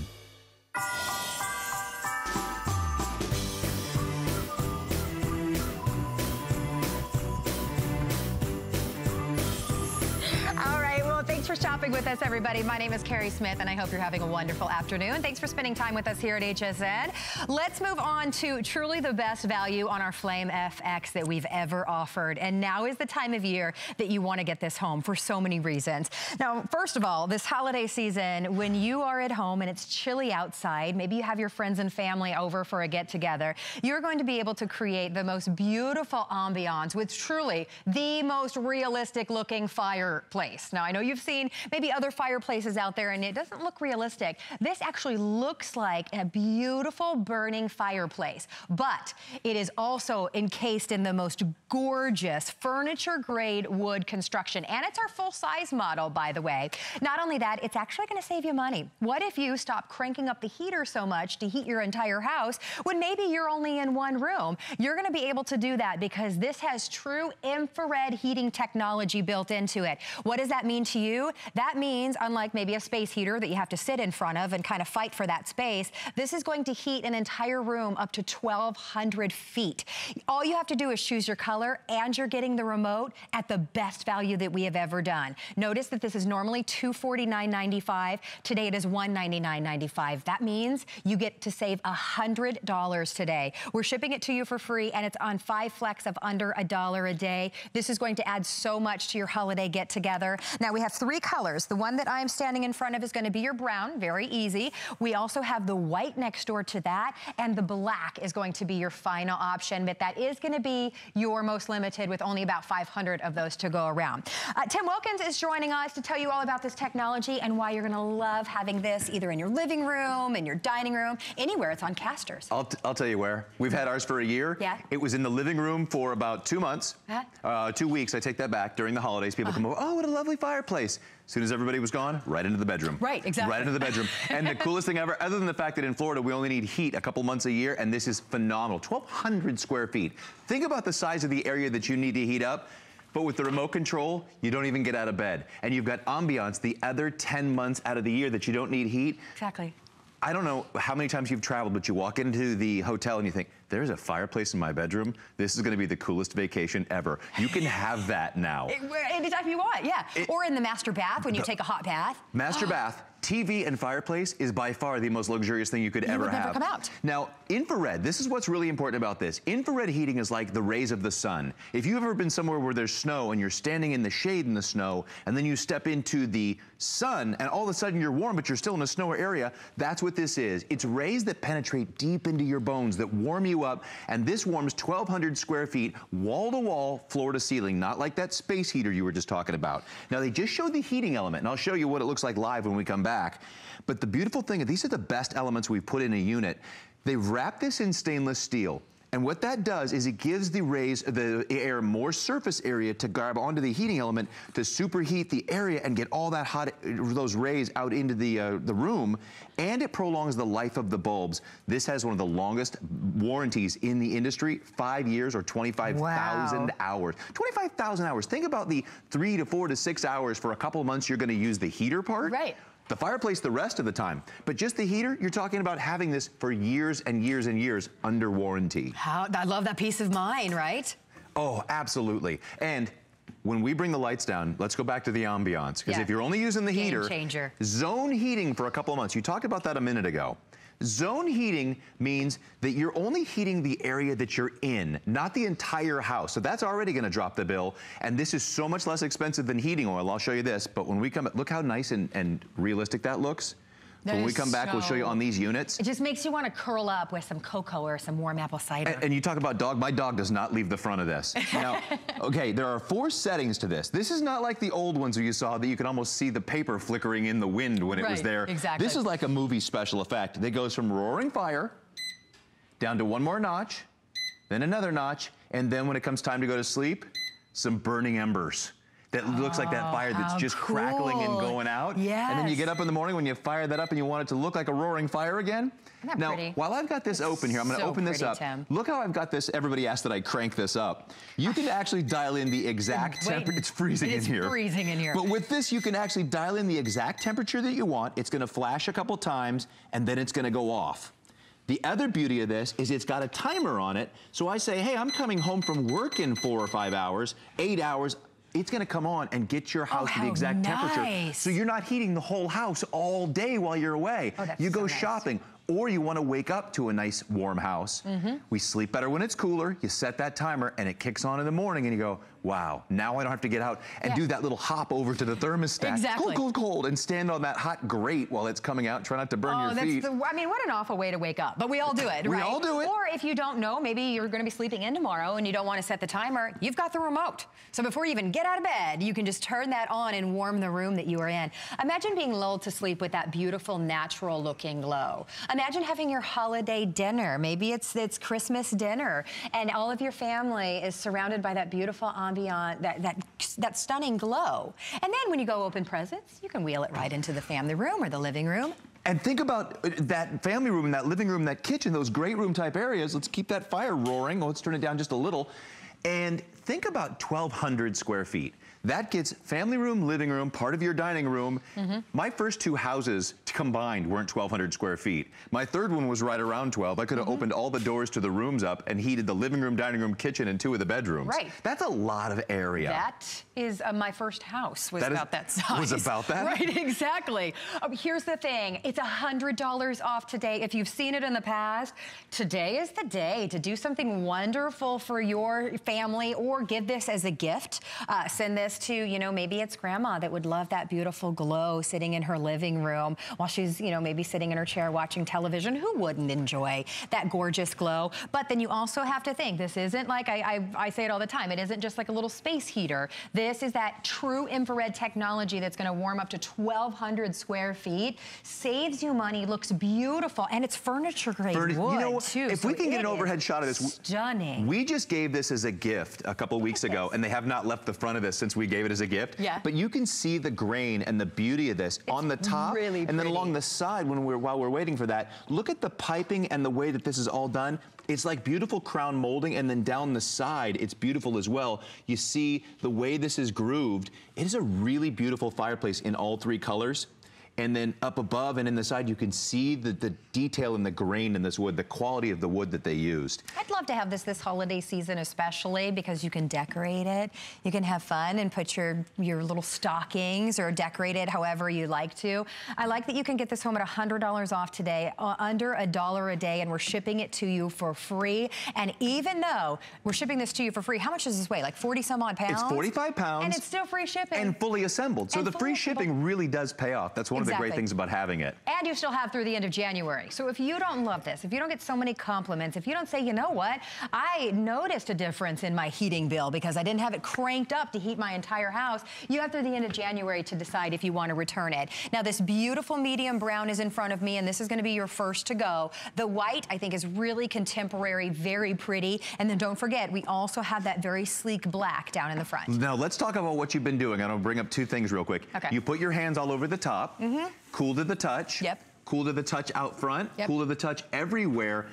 Shopping with us, everybody. My name is Carrie Smith, and I hope you're having a wonderful afternoon. Thanks for spending time with us here at HSN. Let's move on to truly the best value on our Flame FX that we've ever offered. And now is the time of year that you want to get this home for so many reasons. Now, first of all, this holiday season, when you are at home and it's chilly outside, maybe you have your friends and family over for a get-together, you're going to be able to create the most beautiful ambiance with truly the most realistic looking fireplace. Now, I know you've seen maybe other fireplaces out there and it doesn't look realistic. This actually looks like a beautiful burning fireplace, but it is also encased in the most gorgeous furniture grade wood construction. And it's our full size model, by the way. Not only that, it's actually gonna save you money. What if you stop cranking up the heater so much to heat your entire house when maybe you're only in one room? You're gonna be able to do that because this has true infrared heating technology built into it. What does that mean to you? That means, unlike maybe a space heater that you have to sit in front of and kind of fight for that space, this is going to heat an entire room up to 1,200 feet. All you have to do is choose your color and you're getting the remote at the best value that we have ever done. Notice that this is normally $249.95. Today it is $199.95. That means you get to save $100 today. We're shipping it to you for free and it's on five flex of under a dollar a day. This is going to add so much to your holiday get together. Now we have three colors. The one that I'm standing in front of is gonna be your brown, very easy. We also have the white next door to that, and the black is going to be your final option, but that is gonna be your most limited with only about 500 of those to go around. Uh, Tim Wilkins is joining us to tell you all about this technology and why you're gonna love having this either in your living room, in your dining room, anywhere it's on casters. I'll, I'll tell you where. We've had ours for a year. Yeah. It was in the living room for about two months. Huh? Uh, two weeks, I take that back. During the holidays, people uh -huh. come over, oh, what a lovely fireplace. As soon as everybody was gone, right into the bedroom. Right, exactly. Right into the bedroom. and the coolest thing ever, other than the fact that in Florida we only need heat a couple months a year, and this is phenomenal. 1,200 square feet. Think about the size of the area that you need to heat up. But with the remote control, you don't even get out of bed. And you've got ambiance the other 10 months out of the year that you don't need heat. Exactly. I don't know how many times you've traveled, but you walk into the hotel and you think, there's a fireplace in my bedroom. This is gonna be the coolest vacation ever. You can have that now. Anytime you want, yeah. It, or in the master bath when you take a hot bath. Master bath, TV and fireplace is by far the most luxurious thing you could you ever have. Come out. Now, infrared, this is what's really important about this. Infrared heating is like the rays of the sun. If you've ever been somewhere where there's snow and you're standing in the shade in the snow, and then you step into the sun, and all of a sudden you're warm, but you're still in a snowy area, that's what this is. It's rays that penetrate deep into your bones, that warm you up, and this warms 1,200 square feet, wall to wall, floor to ceiling, not like that space heater you were just talking about. Now, they just showed the heating element, and I'll show you what it looks like live when we come back. But the beautiful thing, is these are the best elements we've put in a unit. They wrap this in stainless steel. And what that does is it gives the rays, the air more surface area to grab onto the heating element to superheat the area and get all that hot, those rays out into the, uh, the room. And it prolongs the life of the bulbs. This has one of the longest warranties in the industry, five years or 25,000 wow. hours. 25,000 hours. Think about the three to four to six hours for a couple of months you're gonna use the heater part. Right. The fireplace the rest of the time. But just the heater, you're talking about having this for years and years and years under warranty. How, I love that peace of mind, right? Oh, absolutely. And when we bring the lights down, let's go back to the ambiance. Because yeah. if you're only using the Game heater, changer. zone heating for a couple of months. You talked about that a minute ago. Zone heating means that you're only heating the area that you're in, not the entire house. So that's already gonna drop the bill. And this is so much less expensive than heating oil. I'll show you this. But when we come, look how nice and, and realistic that looks. That when we come back, so we'll show you on these units. It just makes you want to curl up with some cocoa or some warm apple cider. And, and you talk about dog. My dog does not leave the front of this. Now, okay, there are four settings to this. This is not like the old ones where you saw that you could almost see the paper flickering in the wind when it right, was there. Exactly. This is like a movie special effect. That goes from roaring fire down to one more notch, then another notch, and then when it comes time to go to sleep, some burning embers that oh, looks like that oh, fire that's oh, just cool. crackling and going out. Yes. And then you get up in the morning when you fire that up and you want it to look like a roaring fire again. now, pretty? while I've got this it's open here, I'm going to so open this pretty, up. Tim. Look how I've got this. Everybody asked that I crank this up. You can actually dial in the exact temperature. It's freezing it in here. It's freezing in here. But with this, you can actually dial in the exact temperature that you want. It's going to flash a couple times, and then it's going to go off. The other beauty of this is it's got a timer on it. So I say, hey, I'm coming home from work in four or five hours, eight hours it's going to come on and get your house oh, to the exact nice. temperature. So you're not heating the whole house all day while you're away. Oh, you go so nice. shopping or you want to wake up to a nice warm house. Mm -hmm. We sleep better when it's cooler. You set that timer and it kicks on in the morning and you go, wow, now I don't have to get out and yeah. do that little hop over to the thermostat. Exactly. Cold, cold, cold, and stand on that hot grate while it's coming out. Try not to burn oh, your feet. The, I mean, what an awful way to wake up. But we all do it, we right? all do it. Or if you don't know, maybe you're going to be sleeping in tomorrow and you don't want to set the timer, you've got the remote. So before you even get out of bed, you can just turn that on and warm the room that you are in. Imagine being lulled to sleep with that beautiful, natural looking glow. Imagine having your holiday dinner. Maybe it's, it's Christmas dinner and all of your family is surrounded by that beautiful that, that that, stunning glow. And then when you go open presents, you can wheel it right into the family room or the living room. And think about uh, that family room, that living room, that kitchen, those great room type areas. Let's keep that fire roaring. Let's turn it down just a little. And think about 1,200 square feet. That gets family room, living room, part of your dining room. Mm -hmm. My first two houses combined weren't 1,200 square feet. My third one was right around 12. I could have mm -hmm. opened all the doors to the rooms up and heated the living room, dining room, kitchen, and two of the bedrooms. Right. That's a lot of area. That is uh, my first house was that about is, that size. Was about that? Right, exactly. Um, here's the thing. It's $100 off today. If you've seen it in the past, today is the day to do something wonderful for your family or give this as a gift. Uh, send this to, you know, maybe it's grandma that would love that beautiful glow sitting in her living room while she's, you know, maybe sitting in her chair watching television. Who wouldn't enjoy that gorgeous glow? But then you also have to think, this isn't like, I, I, I say it all the time, it isn't just like a little space heater. This is that true infrared technology that's gonna warm up to 1,200 square feet, saves you money, looks beautiful, and it's furniture grade wood, you know, too. If so we can get an overhead shot of this. Stunning. We just gave this as a gift a couple weeks ago, and they have not left the front of this since we gave it as a gift. Yeah. But you can see the grain and the beauty of this it's on the top, really and then along the side when we're while we're waiting for that. Look at the piping and the way that this is all done. It's like beautiful crown molding, and then down the side, it's beautiful as well. You see the way this is grooved. It is a really beautiful fireplace in all three colors. And then up above and in the side, you can see the, the detail and the grain in this wood, the quality of the wood that they used. I'd love to have this this holiday season especially because you can decorate it. You can have fun and put your, your little stockings or decorate it however you like to. I like that you can get this home at $100 off today, uh, under a dollar a day, and we're shipping it to you for free. And even though we're shipping this to you for free, how much does this weigh? Like 40 some odd pounds? It's 45 pounds. And it's still free shipping. And fully assembled. So and the free shipping really does pay off. That's one one exactly. of the great things about having it. And you still have through the end of January. So if you don't love this, if you don't get so many compliments, if you don't say, you know what, I noticed a difference in my heating bill because I didn't have it cranked up to heat my entire house, you have through the end of January to decide if you want to return it. Now this beautiful medium brown is in front of me and this is going to be your first to go. The white I think is really contemporary, very pretty. And then don't forget, we also have that very sleek black down in the front. Now let's talk about what you've been doing. I'm going to bring up two things real quick. Okay. You put your hands all over the top, mm -hmm. Cool to the touch. Yep. Cool to the touch out front, yep. cool to the touch everywhere.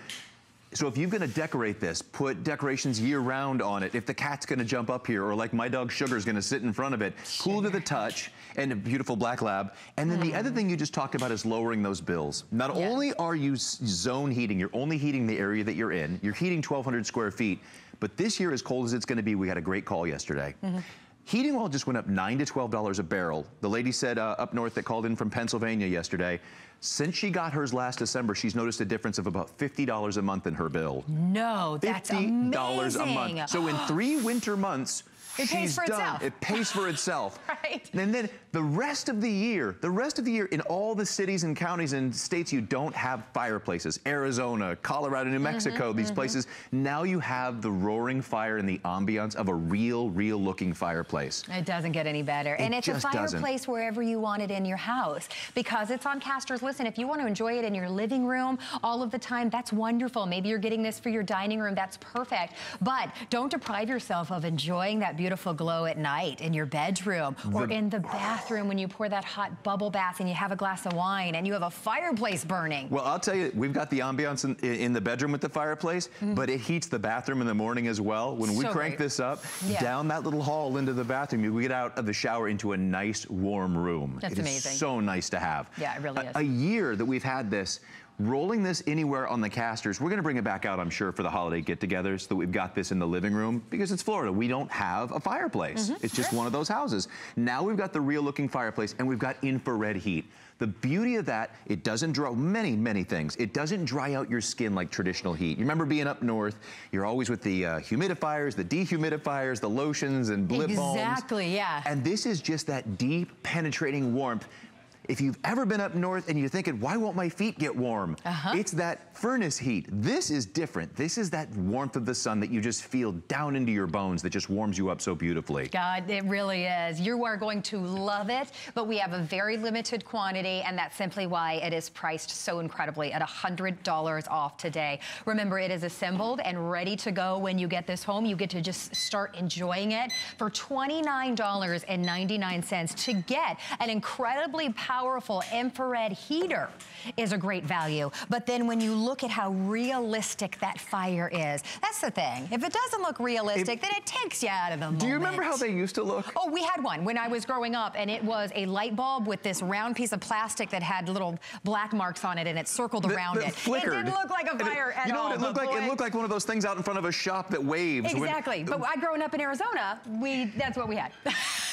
So if you're gonna decorate this, put decorations year round on it. If the cat's gonna jump up here, or like my dog Sugar's gonna sit in front of it, Sugar. cool to the touch, and a beautiful black lab. And then mm. the other thing you just talked about is lowering those bills. Not yeah. only are you zone heating, you're only heating the area that you're in, you're heating 1,200 square feet, but this year, as cold as it's gonna be, we had a great call yesterday. Mm -hmm. Heating oil just went up 9 to $12 a barrel. The lady said uh, up north that called in from Pennsylvania yesterday, since she got hers last December, she's noticed a difference of about $50 a month in her bill. No, that's $50 amazing. a month. So in three winter months, it pays for done. itself. It pays for itself. right. And then the rest of the year, the rest of the year in all the cities and counties and states you don't have fireplaces, Arizona, Colorado, New Mexico, mm -hmm, these mm -hmm. places, now you have the roaring fire and the ambiance of a real, real looking fireplace. It doesn't get any better. It and it's a fireplace doesn't. wherever you want it in your house because it's on casters. Listen, if you want to enjoy it in your living room all of the time, that's wonderful. Maybe you're getting this for your dining room, that's perfect. But don't deprive yourself of enjoying that beautiful glow at night in your bedroom or the, in the bathroom when you pour that hot bubble bath and you have a glass of wine and you have a fireplace burning. Well, I'll tell you, we've got the ambiance in, in the bedroom with the fireplace, mm -hmm. but it heats the bathroom in the morning as well. When we so crank great. this up, yeah. down that little hall into the bathroom, we get out of the shower into a nice warm room. That's it amazing. so nice to have. Yeah, it really a, is. A year that we've had this, rolling this anywhere on the casters. We're gonna bring it back out, I'm sure, for the holiday get-togethers so that we've got this in the living room because it's Florida. We don't have a fireplace. Mm -hmm. It's just one of those houses. Now we've got the real looking fireplace and we've got infrared heat. The beauty of that, it doesn't draw many, many things. It doesn't dry out your skin like traditional heat. You remember being up north, you're always with the uh, humidifiers, the dehumidifiers, the lotions and blip exactly, balms. Exactly, yeah. And this is just that deep penetrating warmth if you've ever been up north and you're thinking, why won't my feet get warm? Uh -huh. It's that furnace heat. This is different. This is that warmth of the sun that you just feel down into your bones that just warms you up so beautifully. God, it really is. You are going to love it, but we have a very limited quantity, and that's simply why it is priced so incredibly at $100 off today. Remember, it is assembled and ready to go when you get this home. You get to just start enjoying it for $29.99 to get an incredibly powerful infrared heater is a great value. But then when you look at how realistic that fire is. That's the thing. If it doesn't look realistic, then it takes you out of the moment. Do you remember how they used to look? Oh, we had one when I was growing up, and it was a light bulb with this round piece of plastic that had little black marks on it, and it circled the, around it. Flickered. It didn't look like a fire it, at you know all. What it looked like? Boy, it looked like one of those things out in front of a shop that waves. Exactly. When, but I growing up in Arizona, we that's what we had.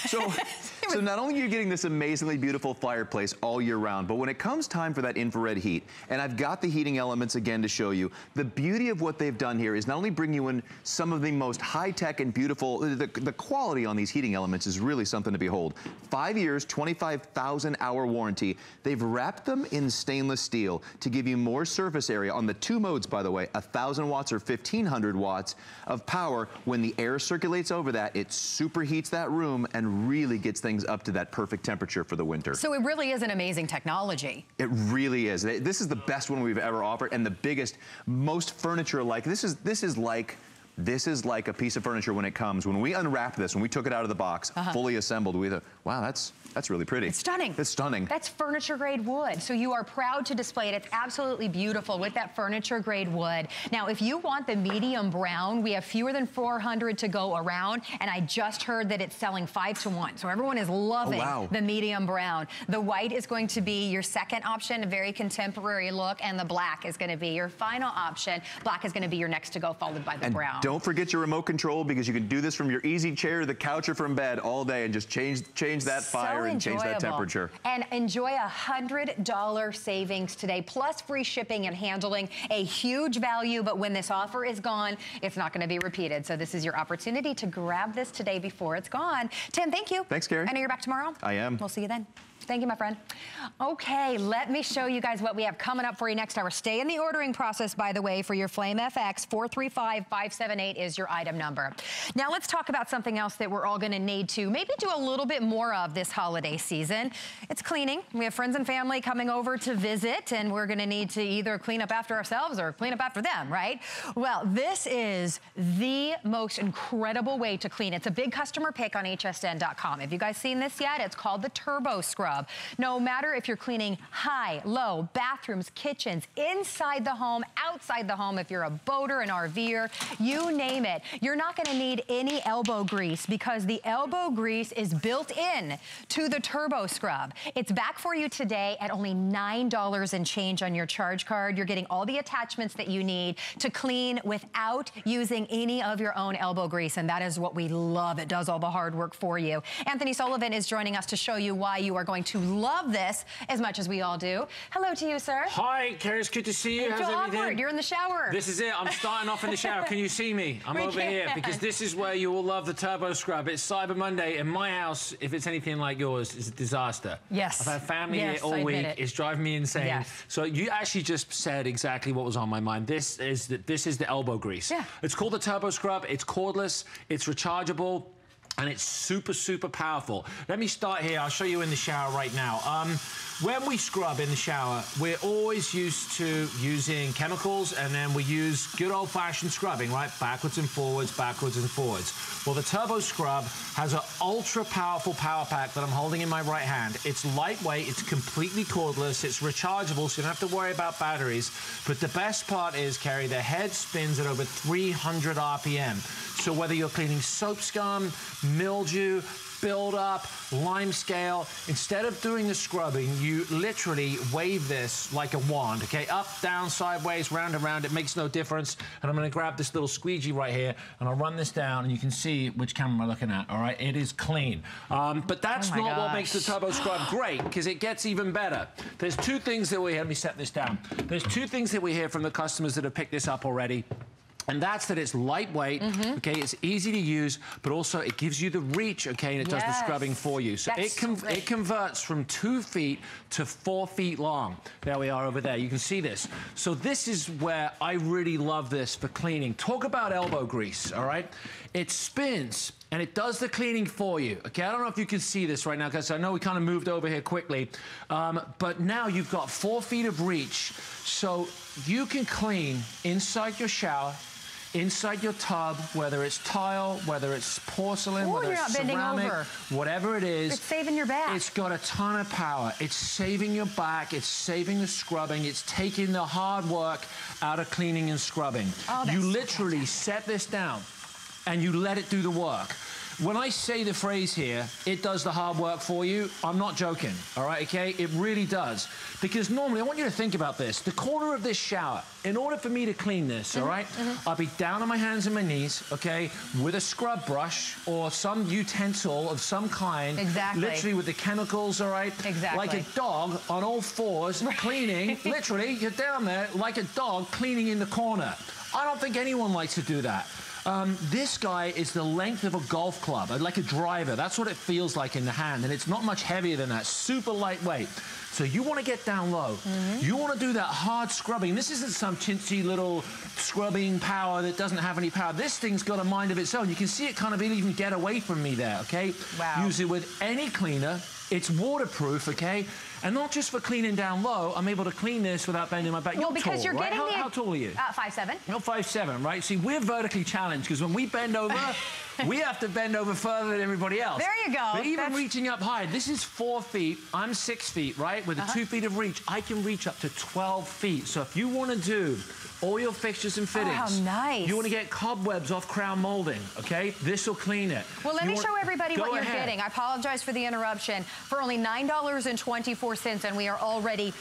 So, so not only are you getting this amazingly beautiful fireplace all year round, but when it comes time for that infrared heat, and I've got the heating elements again to show you, the beauty of what they've done here is not only bring you in some of the most high-tech and beautiful, uh, the, the quality on these heating elements is really something to behold. Five years, 25,000 hour warranty. They've wrapped them in stainless steel to give you more surface area on the two modes, by the way, 1,000 watts or 1,500 watts of power. When the air circulates over that, it superheats that room and really gets things up to that perfect temperature for the winter. So it really is an amazing technology. It really is. This is the best one we've ever offered and the biggest most furniture like this is this is like this is like a piece of furniture when it comes. When we unwrapped this, when we took it out of the box, uh -huh. fully assembled, we thought, wow, that's that's really pretty. It's stunning. It's stunning. That's furniture grade wood. So you are proud to display it. It's absolutely beautiful with that furniture grade wood. Now, if you want the medium brown, we have fewer than 400 to go around. And I just heard that it's selling five to one. So everyone is loving oh, wow. the medium brown. The white is going to be your second option, a very contemporary look. And the black is going to be your final option. Black is going to be your next to go, followed by the and brown. Don't forget your remote control because you can do this from your easy chair, the couch, or from bed all day and just change change that so fire and change that temperature. And enjoy a $100 savings today, plus free shipping and handling. A huge value, but when this offer is gone, it's not going to be repeated. So this is your opportunity to grab this today before it's gone. Tim, thank you. Thanks, Carrie. I know you're back tomorrow. I am. We'll see you then. Thank you, my friend. Okay, let me show you guys what we have coming up for you next hour. Stay in the ordering process, by the way, for your Flame FX. 435-578 is your item number. Now let's talk about something else that we're all gonna need to maybe do a little bit more of this holiday season. It's cleaning. We have friends and family coming over to visit, and we're gonna need to either clean up after ourselves or clean up after them, right? Well, this is the most incredible way to clean. It's a big customer pick on hsn.com. Have you guys seen this yet? It's called the Turbo Scrub. No matter if you're cleaning high, low, bathrooms, kitchens, inside the home, outside the home, if you're a boater, an RVer, you name it, you're not gonna need any elbow grease because the elbow grease is built in to the Turbo Scrub. It's back for you today at only $9 and change on your charge card. You're getting all the attachments that you need to clean without using any of your own elbow grease, and that is what we love. It does all the hard work for you. Anthony Sullivan is joining us to show you why you are going to love this as much as we all do. Hello to you, sir. Hi, Carrie, it's good to see you. How's everything? You're in the shower. This is it. I'm starting off in the shower. Can you see me? I'm We over here because this is where you will love the Turbo Scrub. It's Cyber Monday, and my house, if it's anything like yours, is a disaster. Yes. I've had family Yes, here all week. it. It's driving me insane. Yes. So you actually just said exactly what was on my mind. This is the, this is the elbow grease. Yeah. It's called the Turbo Scrub. It's cordless. It's rechargeable. And it's super, super powerful. Let me start here. I'll show you in the shower right now. Um, when we scrub in the shower, we're always used to using chemicals and then we use good old-fashioned scrubbing, right? Backwards and forwards, backwards and forwards. Well, the Turbo Scrub has an ultra-powerful power pack that I'm holding in my right hand. It's lightweight, it's completely cordless, it's rechargeable, so you don't have to worry about batteries. But the best part is, Carrie, the head spins at over 300 RPM. So whether you're cleaning soap scum, mildew, buildup, lime scale. Instead of doing the scrubbing, you literally wave this like a wand, okay? Up, down, sideways, round and round, it makes no difference. And I'm gonna grab this little squeegee right here and I'll run this down and you can see which camera I'm looking at, all right? It is clean. Um, but that's Oh not what makes the. Turbo Scrub great because it gets even better. There's two things that we let me set this down. There's two things that we hear from the customers that have picked this up already. And that's that it's lightweight, Mm-hmm. okay, it's easy to use, but also it gives you the reach, okay, and it does the scrubbing for you. So That's it, con- great. it converts from two feet to four feet long. There we are over there, you can see this. So this is where I really love this for cleaning. Talk about elbow grease, all right? It spins and it does the cleaning for you. Okay, I don't know if you can see this right now because I know we kind of moved over here quickly, um, but now you've got four feet of reach, so you can clean inside your shower, inside your tub, whether it's tile, whether it's porcelain, Ooh, whether it's ceramic, whatever it is. It's saving your back. It's got a ton of power. It's saving your back. It's saving the scrubbing. It's taking the hard work out of cleaning and scrubbing. Oh, you so literally set this down and you let it do the work. When I say the phrase here, it does the hard work for you, I'm not joking, all right, okay? It really does. Because normally, I want you to think about this. The corner of this shower, in order for me to clean this, Mm-hmm, all right, I'll be down on my hands and my knees, okay, with a scrub brush or some utensil of some kind. Exactly. Literally with the chemicals, all right? Exactly. Like a dog on all fours cleaning. literally, you're down there like a dog cleaning in the corner. I don't think anyone likes to do that. Um, this guy is the length of a golf club, uh, like a driver. That's what it feels like in the hand, and it's not much heavier than that. Super lightweight. So you want to get down low. You want to do that hard scrubbing. This isn't some chintzy little scrubbing power that doesn't have any power. This thing's got a mind of its own. You can see it kind of even get away from me there, okay? Wow. Use it with any cleaner. It's waterproof, okay? And not just for cleaning down low, I'm able to clean this without bending my back. well, you're because tall, you're right? getting how, the... how tall are you? Uh, five seven. You're five seven, right? See, we're vertically challenged because when we bend over, we have to bend over further than everybody else. There you go. But even That's- reaching up high, this is four feet. I'm six feet, right? With the Uh-huh. two feet of reach, I can reach up to 12 feet. So if you want to do all your fixtures and fittings, Oh, how nice. You want to get cobwebs off crown molding, okay? This will clean it. Well, let You me want- show everybody Go what you're ahead. getting. I apologize for the interruption. For only $9.24, and we are already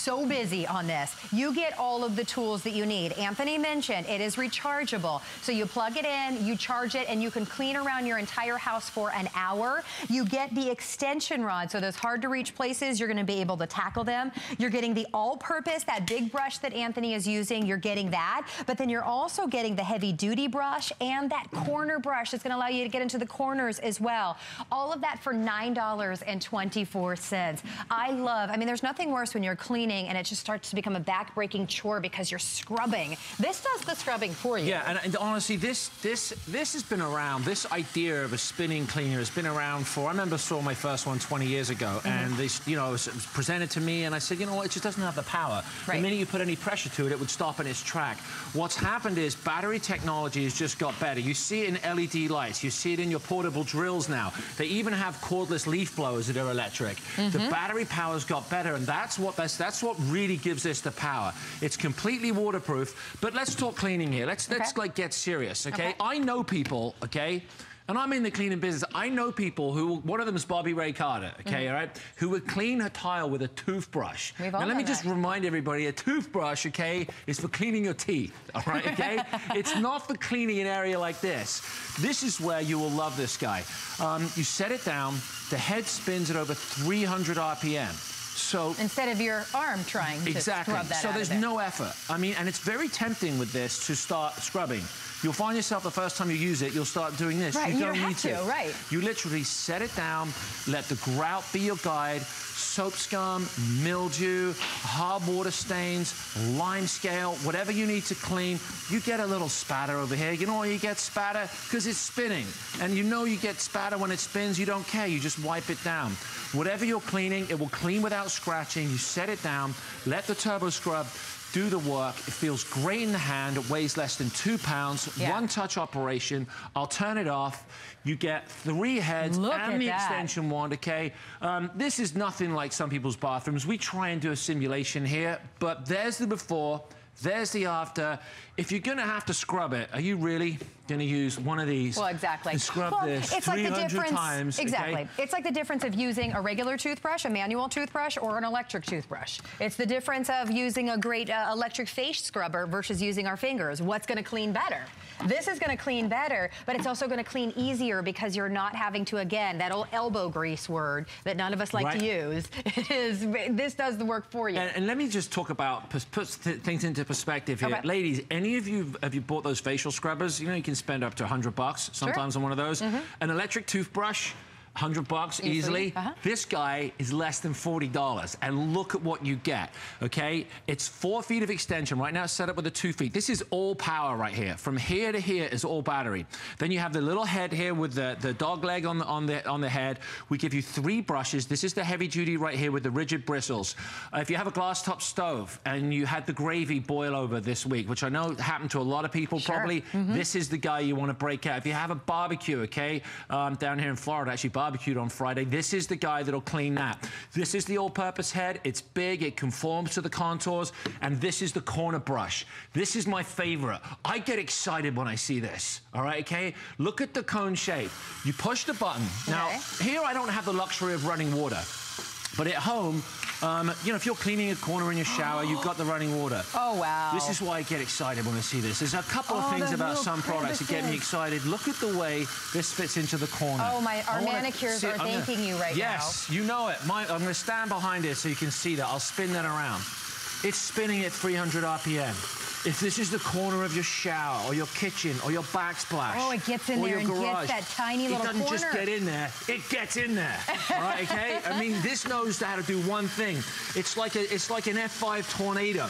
so busy on this. You get all of the tools that you need. Anthony mentioned it is rechargeable. So you plug it in, you charge it, and you can clean around your entire house for an hour. You get the extension rod. So those hard to reach places, you're gonna be able to tackle them. You're getting the all-purpose, that big brush that Anthony is using, you're getting that. But then you're also getting the heavy duty brush and that corner brush that's gonna allow you to get into the corners as well. All of that for $9.24. I love, I mean, there's nothing worse when you're cleaning and it just starts to become a back-breaking chore because you're scrubbing. This does the scrubbing for you. Yeah, and, and, honestly, this this this has been around. This idea of a spinning cleaner has been around for. I remember saw my first one 20 years ago, mm -hmm. and this, you know, it was, it was, presented to me, and I said, you know what, it just doesn't have the power. Right. The minute you put any pressure to it, it would stop in its track. What's happened is battery technology has just got better. You see it in LED lights. You see it in your portable drills now. They even have cordless leaf blowers that are electric. Mm -hmm. The mm-hmm. battery power's got better, and that's what that's, that's what really gives this the power. It's completely waterproof. But let's talk cleaning here. Let's okay. let's like get serious, okay? okay? I know people, okay? and I'm in the cleaning business, I know people who, one of them is Bobby Ray Carter, okay, mm -hmm. all right, who would clean her tile with a toothbrush. We've now, let me that. just remind everybody, a toothbrush, okay, is for cleaning your teeth, all right, okay? it's not for cleaning an area like this. This is where you will love this guy. Um, you set it down, the head spins at over 300 RPM. So instead of your arm trying to exactly. scrub that So there's there. no effort. I mean, and it's very tempting with this to start scrubbing. You'll find yourself the first time you use it, you'll start doing this. Right, you don't need to, to. Right. You literally set it down, let the grout be your guide, soap scum, mildew, hard water stains, lime scale, whatever you need to clean. You get a little spatter over here. You know why you get spatter? Because it's spinning. And you know you get spatter when it spins. You don't care. You just wipe it down. Whatever you're cleaning, it will clean without scratching. You set it down, let the turbo scrub do the work. It feels great in the hand. It weighs less than two pounds. Yeah. One touch operation. I'll turn it off. You get three heads Look and the that. extension wand, okay? Um, this is nothing like some people's bathrooms. We try and do a simulation here, but there's the before, there's the after. If you're gonna have to scrub it, are you really gonna use one of these? Well, exactly. And scrub well, this it's like the difference, times. Exactly. Okay? It's like the difference of using a regular toothbrush, a manual toothbrush, or an electric toothbrush. It's the difference of using a great uh, electric face scrubber versus using our fingers. What's gonna clean better? This is gonna clean better, but it's also gonna clean easier because you're not having to, again, that old elbow grease word that none of us like right. to use. It is, this does the work for you. And, and let me just talk about, put things into perspective here. Okay. Ladies, any of you, have you bought those facial scrubbers? You know, you can spend up to 100 bucks sometimes sure. on one of those. Mm -hmm. An electric toothbrush, 100 bucks easily. easily. Uh -huh. This guy is less than $40. And look at what you get, okay? It's four feet of extension. Right now it's set up with the two feet. This is all power right here. From here to here is all battery. Then you have the little head here with the, the dog leg on the, on, the, on the head. We give you three brushes. This is the heavy duty right here with the rigid bristles. Uh, if you have a glass top stove and you had the gravy boil over this week, which I know happened to a lot of people sure. probably, mm -hmm. this is the guy you want to break out. If you have a barbecue, okay, um, down here in Florida, actually barbecued on Friday. This is the guy that'll clean that. This is the all-purpose head. It's big. It conforms to the contours. And this is the corner brush. This is my favorite. I get excited when I see this. All right, okay? Look at the cone shape. You push the button. Okay. Now, here I don't have the luxury of running water. But at home, um, you know, if you're cleaning a corner in your shower, you've got the running water. Oh, wow. This is why I get excited when I see this. There's a couple of oh, things about some products that get me excited. Look at the way this fits into the corner. Oh, my, our manicures are thanking gonna, you right yes, now. Yes, you know it. My, I'm going to stand behind it so you can see that. I'll spin that around. It's spinning at 300 RPM. If this is the corner of your shower or your kitchen or your backsplash, oh, it gets in there and garage, gets that tiny little corner. It doesn't corner. just get in there; it gets in there. right, okay? I mean, this knows how to do one thing. It's like a, it's like an F5 tornado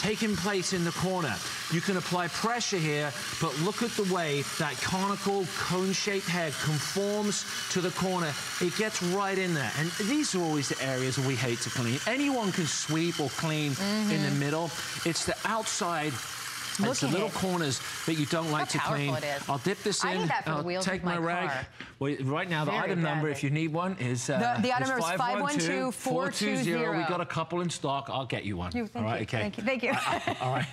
taking place in the corner. You can apply pressure here, but look at the way that conical cone-shaped head conforms to the corner. It gets right in there. And these are always the areas we hate to clean. Anyone can sweep or clean mm -hmm. in the mm-hmm. middle. It's the outside Look it's the little it. corners that you don't like How to clean. it is. I'll dip this in. I need that for I'll wheels take of my rag. Well, right now, the Very item number, if you need one, is uh, The- the item is number is 512-420. We 512-420. got a couple in stock. I'll get you one. You, thank All right, you. okay. Thank you. Thank you. All right.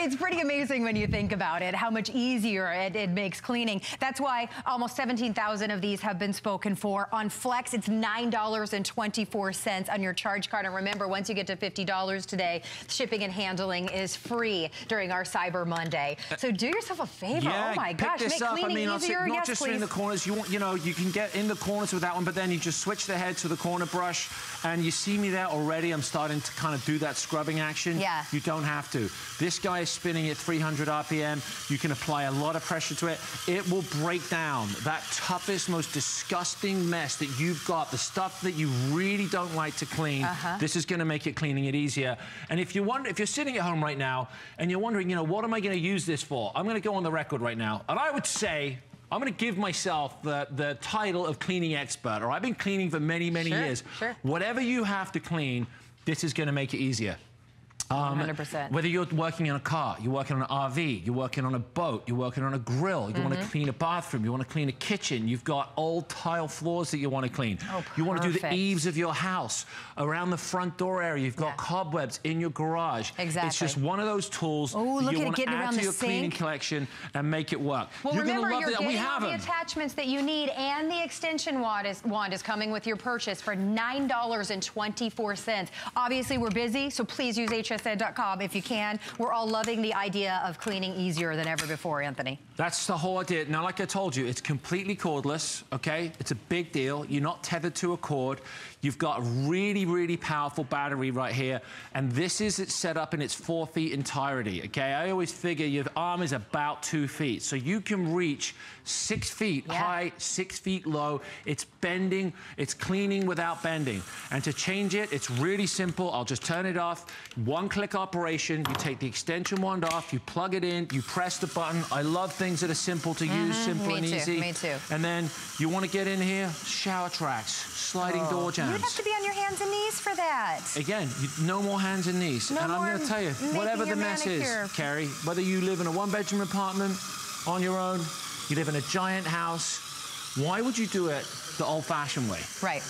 it's pretty amazing when you think about it, how much easier it, it makes cleaning. That's why almost 17,000 of these have been spoken for. On Flex, it's $9.24 on your charge card. And remember, once you get to $50 today, shipping and handling is free during our Cyber Monday. So do yourself a favor. Yeah, oh my pick gosh, this make up. cleaning I mean, easier. not yes, just please. in the corners. You want, you know, you can get in the corners with that one, but then you just switch the head to the corner brush, and you see me there already. I'm starting to kind of do that scrubbing action. Yeah. You don't have to. This guy is spinning at 300 RPM. You can apply a lot of pressure to it. It will break down that toughest, most disgusting mess that you've got, the stuff that you really don't like to clean. Uh-huh. This is going to make it cleaning it easier. And if you wonder, if you're sitting at home right now and you're wondering, you know, what am I going to use this for? I'm going to go on the record right now, and I would say. I'm going to give myself the, the title of cleaning expert, or I've been cleaning for many, many Sure, years. sure. Whatever you have to clean, this is going to make it easier. Um, 100%. Whether you're working in a car, you're working on an RV, you're working on a boat, you're working on a grill, you want to clean a bathroom, you want to clean a kitchen, you've got old tile floors that you want to clean. Oh, you want to do the eaves of your house, around the front door area, you've got cobwebs in your garage. Exactly. It's just one of those tools Oh, that you at it want to add to your cleaning collection and make it work. Well, you're remember, you're we getting have all the attachments that you need, and the extension wand is, wand is coming with your purchase for $9.24. Obviously, we're busy, so please use hsn.com if you can. We're all loving the idea of cleaning easier than ever before, Anthony. That's the whole idea. Now, like I told you, it's completely cordless, okay? It's a big deal. You're not tethered to a cord. You've got a really, really powerful battery right here. And this is it set up in its four feet entirety, okay? I always figure your arm is about two feet. So you can reach six feet high, six feet low. It's bending, it's cleaning without bending. And to change it, it's really simple. I'll just turn it off. One click operation. You take the extension wand off, you plug it in, you press the button. I love things that are simple to use, Mhm, simple me and too, easy. me too. And then you want to get in here, shower tracks, sliding Oh. door jambs. You'd have to be on your hands and knees for that. Again, you, no more hands and knees. No and I'm going to tell you, whatever the mess manicure. is, Carrie, whether you live in a one-bedroom apartment on your own, you live in a giant house, why would you do it the old-fashioned way? Right.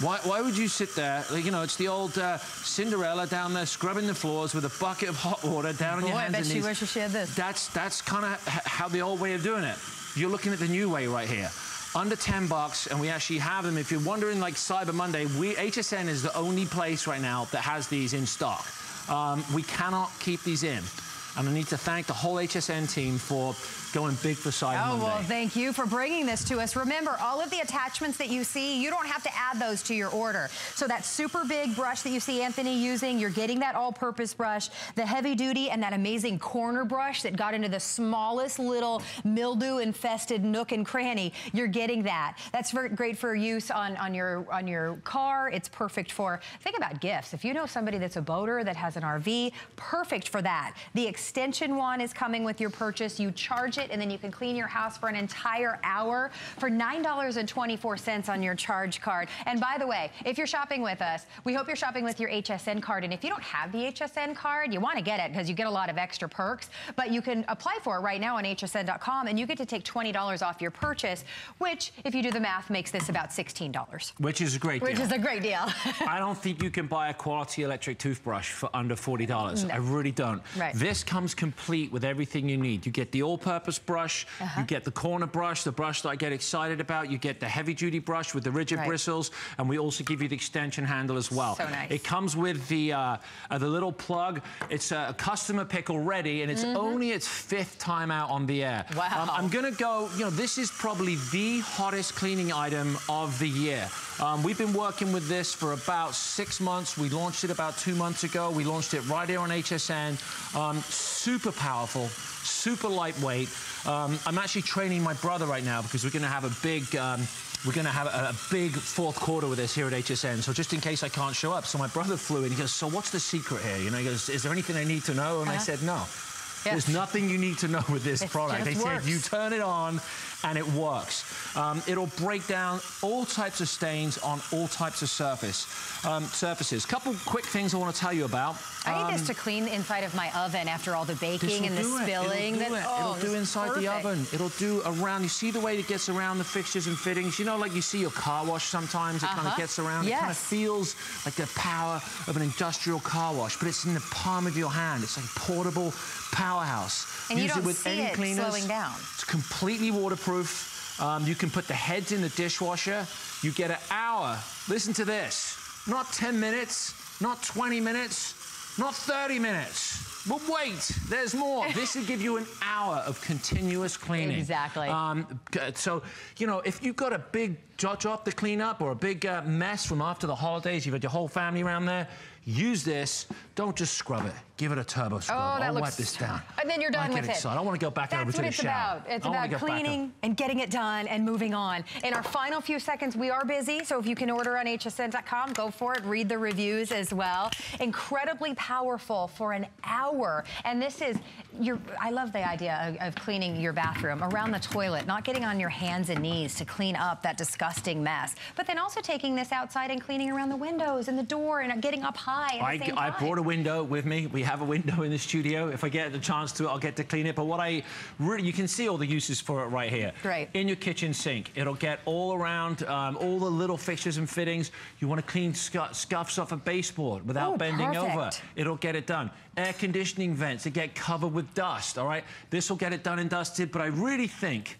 Why, why would you sit there, like, you know, it's the old uh, Cinderella down there scrubbing the floors with a bucket of hot water down on Boy, your I bet and she knees. wishes she had this. That's, that's kind of how the old way of doing it. You're looking at the new way right here. Under 10 bucks, and we actually have them. If you're wondering, like Cyber Monday, we, HSN is the only place right now that has these in stock. Um, we cannot keep these in. And I need to thank the whole HSN team for going big for Cyber Oh, Monday. well, thank you for bringing this to us. Remember, all of the attachments that you see, you don't have to add those to your order. So that super big brush that you see Anthony using, you're getting that all-purpose brush, the heavy duty and that amazing corner brush that got into the smallest little mildew-infested nook and cranny, you're getting that. That's very great for use on, on, your, on your car. It's perfect for, think about gifts. If you know somebody that's a boater that has an RV, perfect for that. The extension one is coming with your purchase. You charge it and then you can clean your house for an entire hour for $9.24 on your charge card. And by the way, if you're shopping with us, we hope you're shopping with your HSN card. And if you don't have the HSN card, you want to get it because you get a lot of extra perks. But you can apply for it right now on hsn.com and you get to take $20 off your purchase, which, if you do the math, makes this about $16. Which is a great deal. Which is a great deal. I don't think you can buy a quality electric toothbrush for under $40. No. I really don't. Right. This comes complete with everything you need. You get the all-purpose brush, Uh-huh. you get the corner brush, the brush that I get excited about, you get the heavy-duty brush with the rigid Right. bristles, and we also give you the extension handle as well. So nice. It comes with the, uh, uh, the little plug. It's a customer pick already, and it's Mhm. only its fifth time out on the air. Wow. Um, I'm going to go, you know, this is probably the hottest cleaning item of the year. Um, we've been working with this for about six months. We launched it about two months ago. We launched it right here on HSN. Um, super powerful, super lightweight. Um, I'm actually training my brother right now because we're going to have a big. Um, we're going to have a, a big fourth quarter with this here at HSN. So just in case I can't show up, so my brother flew in. He goes, "So what's the secret here?" You know, he goes, "Is there anything I need to know?" And I Uh-huh. said, "No." Yeah. There's nothing you need to know with this It product. They works. said you turn it on and it works. Um, it'll break down all types of stains on all types of surface um, surfaces. Couple quick things I want to tell you about. I need this um, to clean the inside of my oven after all the baking and the spilling. It'll do, that, it. oh, It'll do inside perfect. the oven. It'll do around. You see the way it gets around the fixtures and fittings? You know, like you see your car wash sometimes, it uh -huh. kind of gets around. Yes. It kind of feels like the power of an industrial car wash, but it's in the palm of your hand. It's like portable powerhouse. And Use you don't it with see any it cleaners. slowing down. It's completely waterproof. Um, you can put the heads in the dishwasher. You get an hour. Listen to this. Not 10 minutes, not 20 minutes, not 30 minutes. But wait, there's more. this will give you an hour of continuous cleaning. Exactly. Um, so, you know, if you've got a big job to clean up or a big uh, mess from after the holidays, you've had your whole family around there, use this. Don't just scrub it. Give it a turbo scrub. Oh, that I'll looks... wipe this down. And then you're done I with it. I don't want to go back That's over to the shower. That's what it's about. It's about cleaning and getting it done and moving on. In our final few seconds, we are busy, so if you can order on hsn.com, go for it. Read the reviews as well. Incredibly powerful for an hour. And this is, your. I love the idea of, of cleaning your bathroom around the toilet, not getting on your hands and knees to clean up that disgusting mess, but then also taking this outside and cleaning around the windows and the door and getting up high I, I brought a window with me. We have a window in the studio. If I get the chance to, I'll get to clean it. But what I really, you can see all the uses for it right here. Great. In your kitchen sink. It'll get all around um, all the little fixtures and fittings. You want to clean scuffs off a baseboard without oh, bending perfect. over. It'll get it done. Air conditioning vents, they get covered with dust, all right? This will get it done and dusted, but I really think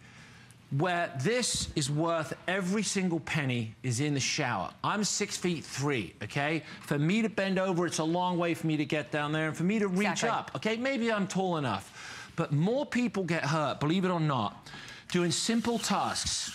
where this is worth every single penny is in the shower. I'm six feet three, okay? For me to bend over, it's a long way for me to get down there and for me to reach exactly. up, okay? Maybe I'm tall enough. But more people get hurt, believe it or not, doing simple tasks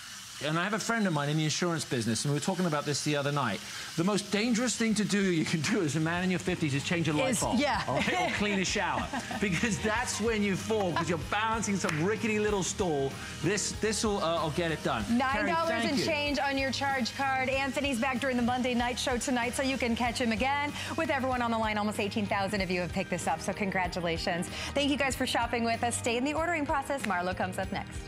and I have a friend of mine in the insurance business, and we were talking about this the other night. The most dangerous thing to do you can do as a man in your 50s is change a light bulb. Yeah. Or clean a shower. because that's when you fall, because you're balancing some rickety little stool. This this will uh, get it done. $9 and you. change on your charge card. Anthony's back during the Monday night show tonight, so you can catch him again. With everyone on the line, almost 18,000 of you have picked this up, so congratulations. Thank you guys for shopping with us. Stay in the ordering process. Marlo comes up next.